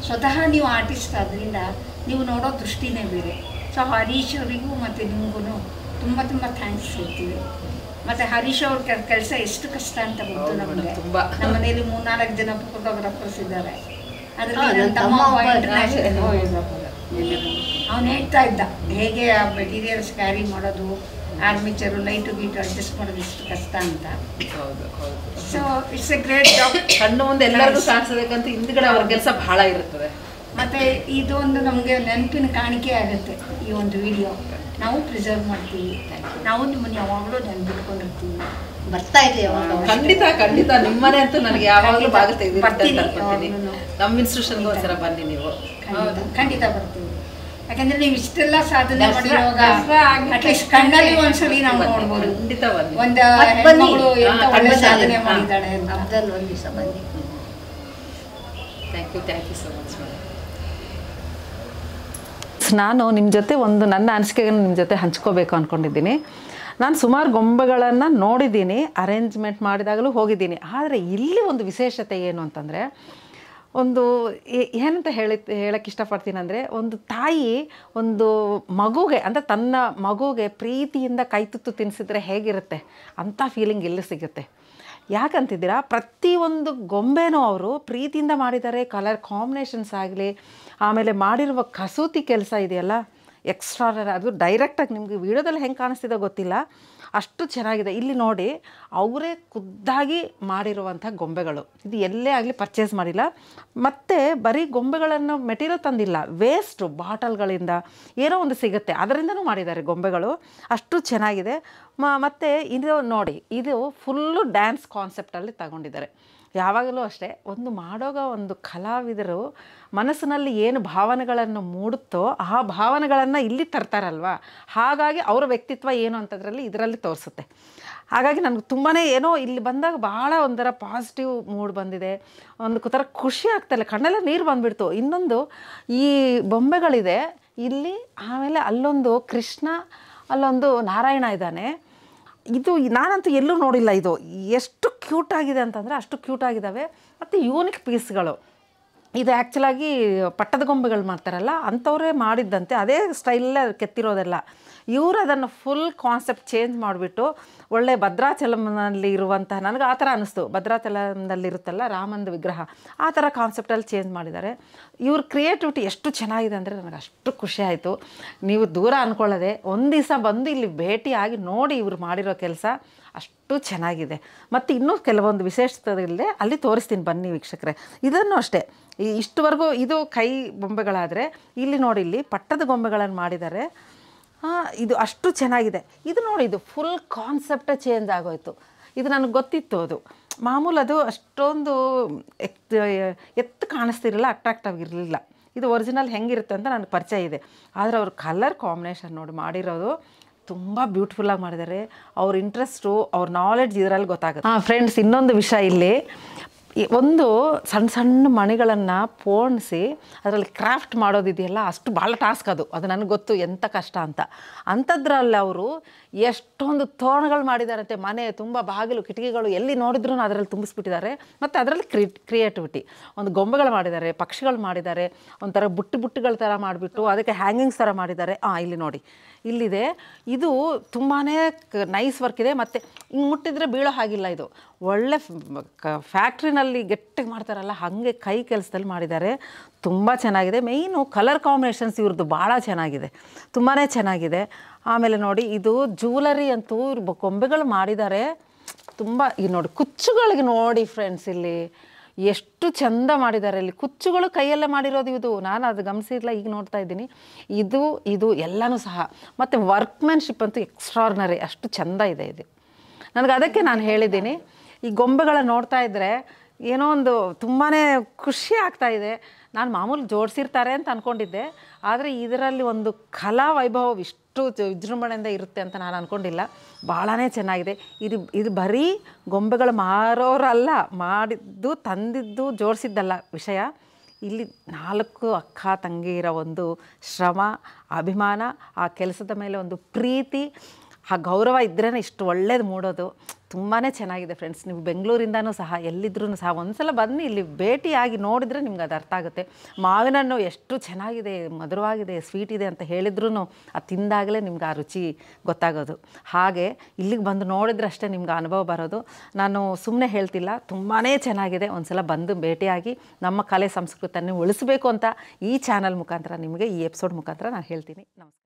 ಸ್ವತಃ ನೀವು ಆರ್ಟಿಸ್ಟ್ ಆದ್ದರಿಂದ ನೀವು ನೋಡೋ ದೃಷ್ಟಿನೇ ಬೇರೆ. ಸೊ ಹರೀಶ್ ಅವರಿಗೂ ಮತ್ತು ನಿಮಗೂ ತುಂಬ ತುಂಬ ಥ್ಯಾಂಕ್ಸ್ ಹೇಳ್ತೀವಿ. ಮತ್ತು ಹರೀಶ್ ಅವ್ರ ಕೆಲಸ ಎಷ್ಟು ಕಷ್ಟ ಅಂತ ಗೊತ್ತು ನಮಗೆ. ನಮ್ಮ ಮನೆಯಲ್ಲಿ ಮೂರ್ನಾಲ್ಕು ಜನ ಫೋಟೋಗ್ರಾಫರ್ಸ್ ಇದ್ದಾರೆ. ಅದರಲ್ಲಿ ತಮ್ಮ ಇಂಟರ್ನ್ಯಾಷನಲ್ ಅವನು ಹೇಳ್ತಾ ಇದ್ದ ಹೇಗೆ ಆ ಮೆಟೀರಿಯಲ್ಸ್ ಕ್ಯಾರಿ ಮಾಡೋದು ಆರ್ಮಿಚರು ಲೈಟು ಗೀಟು ಅಡ್ಜಸ್ಟ್ ಮಾಡೋದು ಇಷ್ಟು ಕಷ್ಟ ಅಂತ. So it's a great job ಕಣ್ಣು ಮುಂದೆ ಎಲ್ಲರಿಗೂ ಸಾಧಿಸಬೇಕಂತ ಹಿಂದ್ಗಡೆ ಅವ್ರ ಕೆಲಸ ಬಹಳ ಇರುತ್ತದೆ. ಮತ್ತೆ ಇದೊಂದು ನಮಗೆ ನೆನಪಿನ ಕಾಣಿಕೆ ಆಗುತ್ತೆ ಈ ಒಂದು ವಿಡಿಯೋ ನಾವು ಪ್ರಿಸರ್ವ್ ಮಾಡ್ತೀವಿ. ನಾವು ನಿಮ್ಮನ್ನು ಯಾವಾಗಲೂ ನೆನ್ಪಿಟ್ಕೊಂಡಿರ್ತೀವಿ. ಬರ್ತಾ ಇದೆ ಯಾವಾಗ? ಖಂಡಿತ ಖಂಡಿತ. ನಿಮ್ಮನೆ ಅಂತೂ ನನಗೆ ಯಾವಾಗಲೂ ಭಾಗ ಅಂತ ಬರ್ತೀನಿ. ನಮ್ಮ ಇನ್ಸ್ಟಿಟ್ಯೂಷನ್ಗೆ ಒಂದ್ಸಲ ಬನ್ನಿ ನೀವು. ಖಂಡಿತ. ಬರ್ತೀವಿ ಯಾಕಂದ್ರೆ ನೀವು ಇಷ್ಟೆಲ್ಲ ಸಾಧನೆ ದಸರಾ- ಮಾಡಿರುವಾಗ ಅಟ್ಲೀಸ್ಟ್ ಕಣ್ಣಲ್ಲಿ ಒಂದ್ಸಲಿ ನಾವು ನೋಡ್ಬೋದು. ಖಂಡಿತ ಒಂದು ಮತ್ತ್ ಬನ್ನಿ. ಹೆಣ್ಮಗಳು ಎಂತ ಒಳ್ಳೆ ಸಾಧನೆ ಹಾ. ಮಾಡಿದ್ದಾಳೆ ಅಂತ. ಹಬ್ಬದಲ್ಲಿ ಒಂದು ದಿವಸ ಬನ್ನಿ. Thank you thank you so much madam ನಾನು ನಿಮ್ಮ ಜೊತೆ ಒಂದು ನನ್ನ ಅನಿಸಿಕೆಯನ್ನು ನಿಮ್ಮ ಜೊತೆ ಹಂಚ್ಕೋಬೇಕು ಅಂದ್ಕೊಂಡಿದ್ದೀನಿ ನಾನು ಸುಮಾರು ಗೊಂಬೆಗಳನ್ನು ನೋಡಿದ್ದೀನಿ ಅರೇಂಜ್ಮೆಂಟ್ ಮಾಡಿದಾಗಲೂ ಹೋಗಿದ್ದೀನಿ. ಆದರೆ ಇಲ್ಲಿ ಒಂದು ವಿಶೇಷತೆ ಏನು ಅಂತಂದರೆ ಒಂದು ಏನಂತ ಹೇಳಿ ಹೇಳಕ್ಕೆ ಇಷ್ಟಪಡ್ತೀನಿ ಅಂದರೆ ಒಂದು ತಾಯಿ ಒಂದು ಮಗುಗೆ, ಅಂದರೆ ತನ್ನ ಮಗುಗೆ ಪ್ರೀತಿಯಿಂದ ಕೈ ತುತ್ತು ತಿನ್ನಿಸಿದ್ರೆ ಹೇಗಿರುತ್ತೆ? ಅಂಥ ಫೀಲಿಂಗ್ ಎಲ್ಲಿ ಸಿಗುತ್ತೆ. ಯಾಕಂತಿದ್ದೀರಾ? ಪ್ರತಿಯೊಂದು ಗೊಂಬೆನೂ ಅವರು ಪ್ರೀತಿಯಿಂದ ಮಾಡಿದ್ದಾರೆ ಕಲರ್ ಕಾಂಬಿನೇಷನ್ಸ್ ಆಗಲಿ, ಆಮೇಲೆ ಮಾಡಿರುವ ಕಸೂತಿ ಕೆಲಸ ಇದೆಯಲ್ಲ ಎಕ್ಸ್ಟ್ರಾ ಅದು ಡೈರೆಕ್ಟಾಗಿ ನಿಮಗೆ ವಿಡಿಯೋದಲ್ಲಿ ಹೆಂಗೆ ಕಾಣಿಸ್ತಿದೆ ಗೊತ್ತಿಲ್ಲ. ಅಷ್ಟು ಚೆನ್ನಾಗಿದೆ. ಇಲ್ಲಿ ನೋಡಿ, ಅವರೇ ಖುದ್ದಾಗಿ ಮಾಡಿರುವಂಥ ಗೊಂಬೆಗಳು. ಇದು ಎಲ್ಲೇ ಆಗಲಿ ಪರ್ಚೇಸ್ ಮಾಡಿಲ್ಲ. ಮತ್ತು ಬರೀ ಗೊಂಬೆಗಳನ್ನು ಮೆಟೀರಿಯಲ್ ತಂದಿಲ್ಲ ವೇಸ್ಟು ಬಾಟಲ್ಗಳಿಂದ ಏನೋ ಒಂದು ಸಿಗುತ್ತೆ. ಅದರಿಂದನೂ ಮಾಡಿದ್ದಾರೆ ಗೊಂಬೆಗಳು. ಅಷ್ಟು ಚೆನ್ನಾಗಿದೆ. ಮತ್ತು ಇದು ನೋಡಿ, ಇದು ಫುಲ್ಲು ಡ್ಯಾನ್ಸ್ ಕಾನ್ಸೆಪ್ಟಲ್ಲಿ ತಗೊಂಡಿದ್ದಾರೆ. ಯಾವಾಗಲೂ ಅಷ್ಟೇ, ಒಂದು ಮಾಡೋಗ ಒಂದು ಕಲಾವಿದರು ಮನಸ್ಸಿನಲ್ಲಿ ಏನು ಭಾವನೆಗಳನ್ನು ಮೂಡುತ್ತೋ ಆ ಭಾವನೆಗಳನ್ನು ಇಲ್ಲಿ ತರ್ತಾರಲ್ವ? ಹಾಗಾಗಿ ಅವರ ವ್ಯಕ್ತಿತ್ವ ಏನು ಅಂತದ್ರಲ್ಲಿ ಇದರಲ್ಲಿ ತೋರಿಸುತ್ತೆ. ಹಾಗಾಗಿ ನನಗೆ ತುಂಬಾ ಏನೋ ಇಲ್ಲಿ ಬಂದಾಗ ಭಾಳ ಒಂಥರ ಪಾಸಿಟಿವ್ ಮೂಡ್ ಬಂದಿದೆ. ಒಂದು ಥರ ಖುಷಿ ಆಗ್ತಾಯಿಲ್ಲ ಕಣ್ಣೆಲ್ಲ ನೀರು ಬಂದುಬಿಡ್ತು. ಇನ್ನೊಂದು, ಈ ಬೊಂಬೆಗಳಿದೆ. ಇಲ್ಲಿ ಆಮೇಲೆ ಅಲ್ಲೊಂದು ಕೃಷ್ಣ, ಅಲ್ಲೊಂದು ನಾರಾಯಣ ಇದ್ದಾನೆ. ಇದು ನಾನಂತೂ ಎಲ್ಲೂ ನೋಡಿಲ್ಲ ಇದು. ಎಷ್ಟು ಕ್ಯೂಟ್ ಆಗಿದೆ ಅಂತಂದರೆ ಅಷ್ಟು ಕ್ಯೂಟ್ ಆಗಿದ್ದಾವೆ ಮತ್ತು ಯೂನಿಕ್ ಪೀಸ್ಗಳು ಇದು ಆ್ಯಕ್ಚುಲಾಗಿ ಪಟ್ಟದ ಗೊಂಬೆಗಳು ಮಾಡ್ತಾರಲ್ಲ, ಅಂಥವರೇ ಮಾಡಿದ್ದಂತೆ. ಅದೇ ಸ್ಟೈಲಲ್ಲೇ ಕೆತ್ತಿರೋದೆಲ್ಲ. ಇವರು ಅದನ್ನು ಫುಲ್ ಕಾನ್ಸೆಪ್ಟ್ ಚೇಂಜ್ ಮಾಡಿಬಿಟ್ಟು ಒಳ್ಳೆ ಭದ್ರಾಚಲಂನಲ್ಲಿ ಇರುವಂತಹ ನನಗೆ ಆ ಥರ ಅನ್ನಿಸ್ತು ಭದ್ರಾಚಲಂನಲ್ಲಿ ಇರುತ್ತಲ್ಲ ರಾಮಂದು ವಿಗ್ರಹ, ಆ ಥರ ಕಾನ್ಸೆಪ್ಟಲ್ಲಿ ಚೇಂಜ್ ಮಾಡಿದ್ದಾರೆ. ಇವ್ರ ಕ್ರಿಯೇಟಿವಿಟಿ ಎಷ್ಟು ಚೆನ್ನಾಗಿದೆ ಅಂದರೆ ನನಗೆ ಅಷ್ಟು ಖುಷಿ ಆಯಿತು. ನೀವು ದೂರ ಅಂದ್ಕೊಳ್ಳದೆ ಒಂದು ದಿವಸ ಬಂದು ಇಲ್ಲಿ ಭೇಟಿಯಾಗಿ ನೋಡಿ ಇವ್ರು ಮಾಡಿರೋ ಕೆಲಸ ಅಷ್ಟು ಚೆನ್ನಾಗಿದೆ. ಮತ್ತು ಇನ್ನೂ ಕೆಲವೊಂದು ವಿಶೇಷತೆಗಳಿದೆ, ಅಲ್ಲಿ ತೋರಿಸ್ತೀನಿ ಬನ್ನಿ ವೀಕ್ಷಕರೇ. ಇದನ್ನು ಅಷ್ಟೇ ಇಷ್ಟುವರೆಗೂ ಇದು ಕೈ ಬೊಂಬೆಗಳಾದರೆ, ಇಲ್ಲಿ ನೋಡಿ ಇಲ್ಲಿ ಪಟ್ಟದ ಗೊಂಬೆಗಳನ್ನು ಮಾಡಿದ್ದಾರೆ. ಇದು ಅಷ್ಟು ಚೆನ್ನಾಗಿದೆ. ಇದು ನೋಡಿ, ಇದು ಫುಲ್ ಕಾನ್ಸೆಪ್ಟೇ ಚೇಂಜ್ ಆಗೋಯ್ತು. ಇದು ನನಗೆ ಗೊತ್ತಿತ್ತು ಅದು. ಮಾಮೂಲು ಅದು ಅಷ್ಟೊಂದು ಎತ್ ಎತ್ತು ಕಾಣಿಸ್ತಿರಲಿಲ್ಲ ಅಟ್ರಾಕ್ಟ್ ಆಗಿರಲಿಲ್ಲ ಇದು ಒರಿಜಿನಲ್ ಹೆಂಗಿರುತ್ತೆ ಅಂತ ನನಗೆ ಪರಿಚಯ ಇದೆ. ಆದರೆ ಅವ್ರ ಕಲರ್ ಕಾಂಬಿನೇಷನ್ ನೋಡಿ ಮಾಡಿರೋದು ತುಂಬ ಬ್ಯೂಟಿಫುಲ್ಲಾಗಿ ಮಾಡಿದ್ದಾರೆ. ಅವ್ರ ಇಂಟ್ರೆಸ್ಟು ಅವ್ರ ನಾಲೆಡ್ಜ್ ಇದರಲ್ಲಿ ಗೊತ್ತಾಗುತ್ತೆ. ಹಾಂ ಫ್ರೆಂಡ್ಸ್ ಇನ್ನೊಂದು ವಿಷಯ ಇಲ್ಲಿ. ಒಂದು ಸಣ್ಣ ಸಣ್ಣ ಮಣಿಗಳನ್ನು ಪೋಣಿಸಿ ಅದರಲ್ಲಿ ಕ್ರಾಫ್ಟ್ ಮಾಡೋದಿದೆಯಲ್ಲ, ಅಷ್ಟು ಭಾಳ ಟಾಸ್ಕ್ ಅದು. ಅದು ನನಗೆ ಗೊತ್ತು ಎಂಥ ಕಷ್ಟ ಅಂತ. ಅಂಥದ್ರಲ್ಲಿ ಅವರು ಎಷ್ಟೊಂದು ತೋರಣಗಳು ಮಾಡಿದಾರಂತೆ. ಮನೆ ತುಂಬ ಬಾಗಿಲು, ಕಿಟಕಿಗಳು ಎಲ್ಲಿ ನೋಡಿದ್ರೂ ಅದರಲ್ಲಿ ತುಂಬಿಸ್ಬಿಟ್ಟಿದ್ದಾರೆ. ಮತ್ತು ಅದರಲ್ಲಿ ಕ್ರಿ ಕ್ರಿಯೇಟಿವಿಟಿ ಒಂದು ಗೊಂಬೆಗಳು ಮಾಡಿದ್ದಾರೆ, ಪಕ್ಷಿಗಳು ಮಾಡಿದ್ದಾರೆ, ಒಂಥರ ಬುಟ್ಟಿ ಬುಟ್ಟುಗಳ ಥರ ಮಾಡಿಬಿಟ್ಟು, ಅದಕ್ಕೆ ಹ್ಯಾಂಗಿಂಗ್ಸ್ ಥರ ಮಾಡಿದ್ದಾರೆ. ಹಾಂ ಇಲ್ಲಿ ನೋಡಿ. ಇಲ್ಲಿದೆ. ಇದು ತುಂಬಾ ನೈಸ್ ವರ್ಕ್ ಇದೆ. ಮತ್ತು ಹಿಂಗೆ ಮುಟ್ಟಿದ್ರೆ ಬೀಳೋ ಹಾಗಿಲ್ಲ ಇದು. ಒಳ್ಳೆ ಫ್ಯಾಕ್ಟ್ರಿನಲ್ಲಿ ಗಟ್ಟಿಗೆ ಮಾಡ್ತಾರಲ್ಲ, ಹಾಗೆ ಕೈ ಕೆಲಸದಲ್ಲಿ ಮಾಡಿದ್ದಾರೆ. ತುಂಬ ಚೆನ್ನಾಗಿದೆ. ಮೇಯ್ನು ಕಲರ್ ಕಾಂಬಿನೇಷನ್ಸ್ ಇವ್ರದ್ದು ಭಾಳ ಚೆನ್ನಾಗಿದೆ. ತುಂಬಾ ಚೆನ್ನಾಗಿದೆ. ಆಮೇಲೆ ನೋಡಿ, ಇದು ಜ್ಯುವೆಲರಿ ಅಂತೂ ಇವ್ರ ಗೊಂಬೆಗಳು ಮಾಡಿದ್ದಾರೆ. ತುಂಬ ಈಗ ನೋಡಿ ಕುಚ್ಚುಗಳಿಗೆ ನೋಡಿ ಫ್ರೆಂಡ್ಸ್ ಇಲ್ಲಿ. ಎಷ್ಟು ಚಂದ ಮಾಡಿದ್ದಾರೆ ಅಲ್ಲಿ. ಕುಚ್ಚುಗಳು ಕೈಯಲ್ಲೇ ಮಾಡಿರೋದು ಇದು. ನಾನು ಅದು ಗಮನಿಸಿಲ್ಲ ಈಗ ನೋಡ್ತಾ ಇದ್ದೀನಿ. ಇದು ಇದು ಎಲ್ಲನೂ ಸಹ. ಮತ್ತು ವರ್ಕ್ಮ್ಯಾನ್ಶಿಪ್ ಅಂತೂ ಎಕ್ಸ್ಟ್ರಾರ್ನರಿ ಅಷ್ಟು ಚಂದ ಇದೆ ಇದು. ನನಗೆ ಅದಕ್ಕೆ ನಾನು ಹೇಳಿದ್ದೀನಿ. ಈ ಗೊಂಬೆಗಳ ನೋಡ್ತಾ ಇದ್ದರೆ ಏನೋ ಒಂದು ತುಂಬಾ ಖುಷಿ ಆಗ್ತಾ ಇದೆ. ನಾನು ಮಾಮೂಲಿ ಜೋಡಿಸಿರ್ತಾರೆ ಅಂತ ಅಂದ್ಕೊಂಡಿದ್ದೆ ಆದರೆ ಇದರಲ್ಲಿ ಒಂದು ಕಲಾ ವೈಭವ ಇಷ್ಟು ವಿಜೃಂಭಣೆಯಿಂದ ಇರುತ್ತೆ ಅಂತ ನಾನು ಅಂದ್ಕೊಂಡಿಲ್ಲ ಭಾಳನೇ ಚೆನ್ನಾಗಿದೆ. ಇದು ಇದು ಬರೀ ಗೊಂಬೆಗಳು ಮಾರೋರಲ್ಲ, ಮಾಡಿದ್ದು, ತಂದಿದ್ದು, ಜೋಡಿಸಿದ್ದಲ್ಲ ವಿಷಯ. ಇಲ್ಲಿ ನಾಲ್ಕು ಅಕ್ಕ ತಂಗಿಯರ ಒಂದು ಶ್ರಮ, ಅಭಿಮಾನ, ಆ ಕೆಲಸದ ಮೇಲೆ ಒಂದು ಪ್ರೀತಿ ಆ ಗೌರವ ಇದ್ರೇ ಇಷ್ಟು ಒಳ್ಳೇದು ಮೂಡೋದು. ತುಂಬಾ ಚೆನ್ನಾಗಿದೆ ಫ್ರೆಂಡ್ಸ್ ನೀವು ಬೆಂಗಳೂರಿಂದನೂ ಸಹ ಎಲ್ಲಿದ್ರೂ ಸಹ, ಒಂದ್ಸಲ ಬನ್ನಿ, ಇಲ್ಲಿ ಭೇಟಿಯಾಗಿ ನೋಡಿದರೆ ನಿಮ್ಗೆ ಅದು ಅರ್ಥ ಆಗುತ್ತೆ. ಮಾವಿನ ಹಣ್ಣು ಎಷ್ಟು ಚೆನ್ನಾಗಿದೆ, ಮಧುರವಾಗಿದೆ ಸ್ವೀಟ್ ಇದೆ ಅಂತ ಹೇಳಿದ್ರೂ ಅದು ತಿಂದಾಗಲೇ ನಿಮ್ಗೆ ಆ ರುಚಿ ಗೊತ್ತಾಗೋದು. ಹಾಗೆ ಇಲ್ಲಿಗೆ ಬಂದು ನೋಡಿದ್ರೆ ಅಷ್ಟೇ ನಿಮ್ಗೆ ಅನುಭವ ಬರೋದು. ನಾನು ಸುಮ್ಮನೆ ಹೇಳ್ತಿಲ್ಲ ತುಂಬಾ ಚೆನ್ನಾಗಿದೆ. ಒಂದ್ಸಲ ಬಂದು ಭೇಟಿಯಾಗಿ ನಮ್ಮ ಕಲೆ ಸಂಸ್ಕೃತಿಯನ್ನು ಉಳಿಸಬೇಕು ಅಂತ ಈ ಚಾನಲ್ ಮುಖಾಂತರ, ನಿಮಗೆ ಈ ಎಪಿಸೋಡ್ ಮುಖಾಂತರ ನಾನು ಹೇಳ್ತೀನಿ. ನಮಸ್ಕಾರ.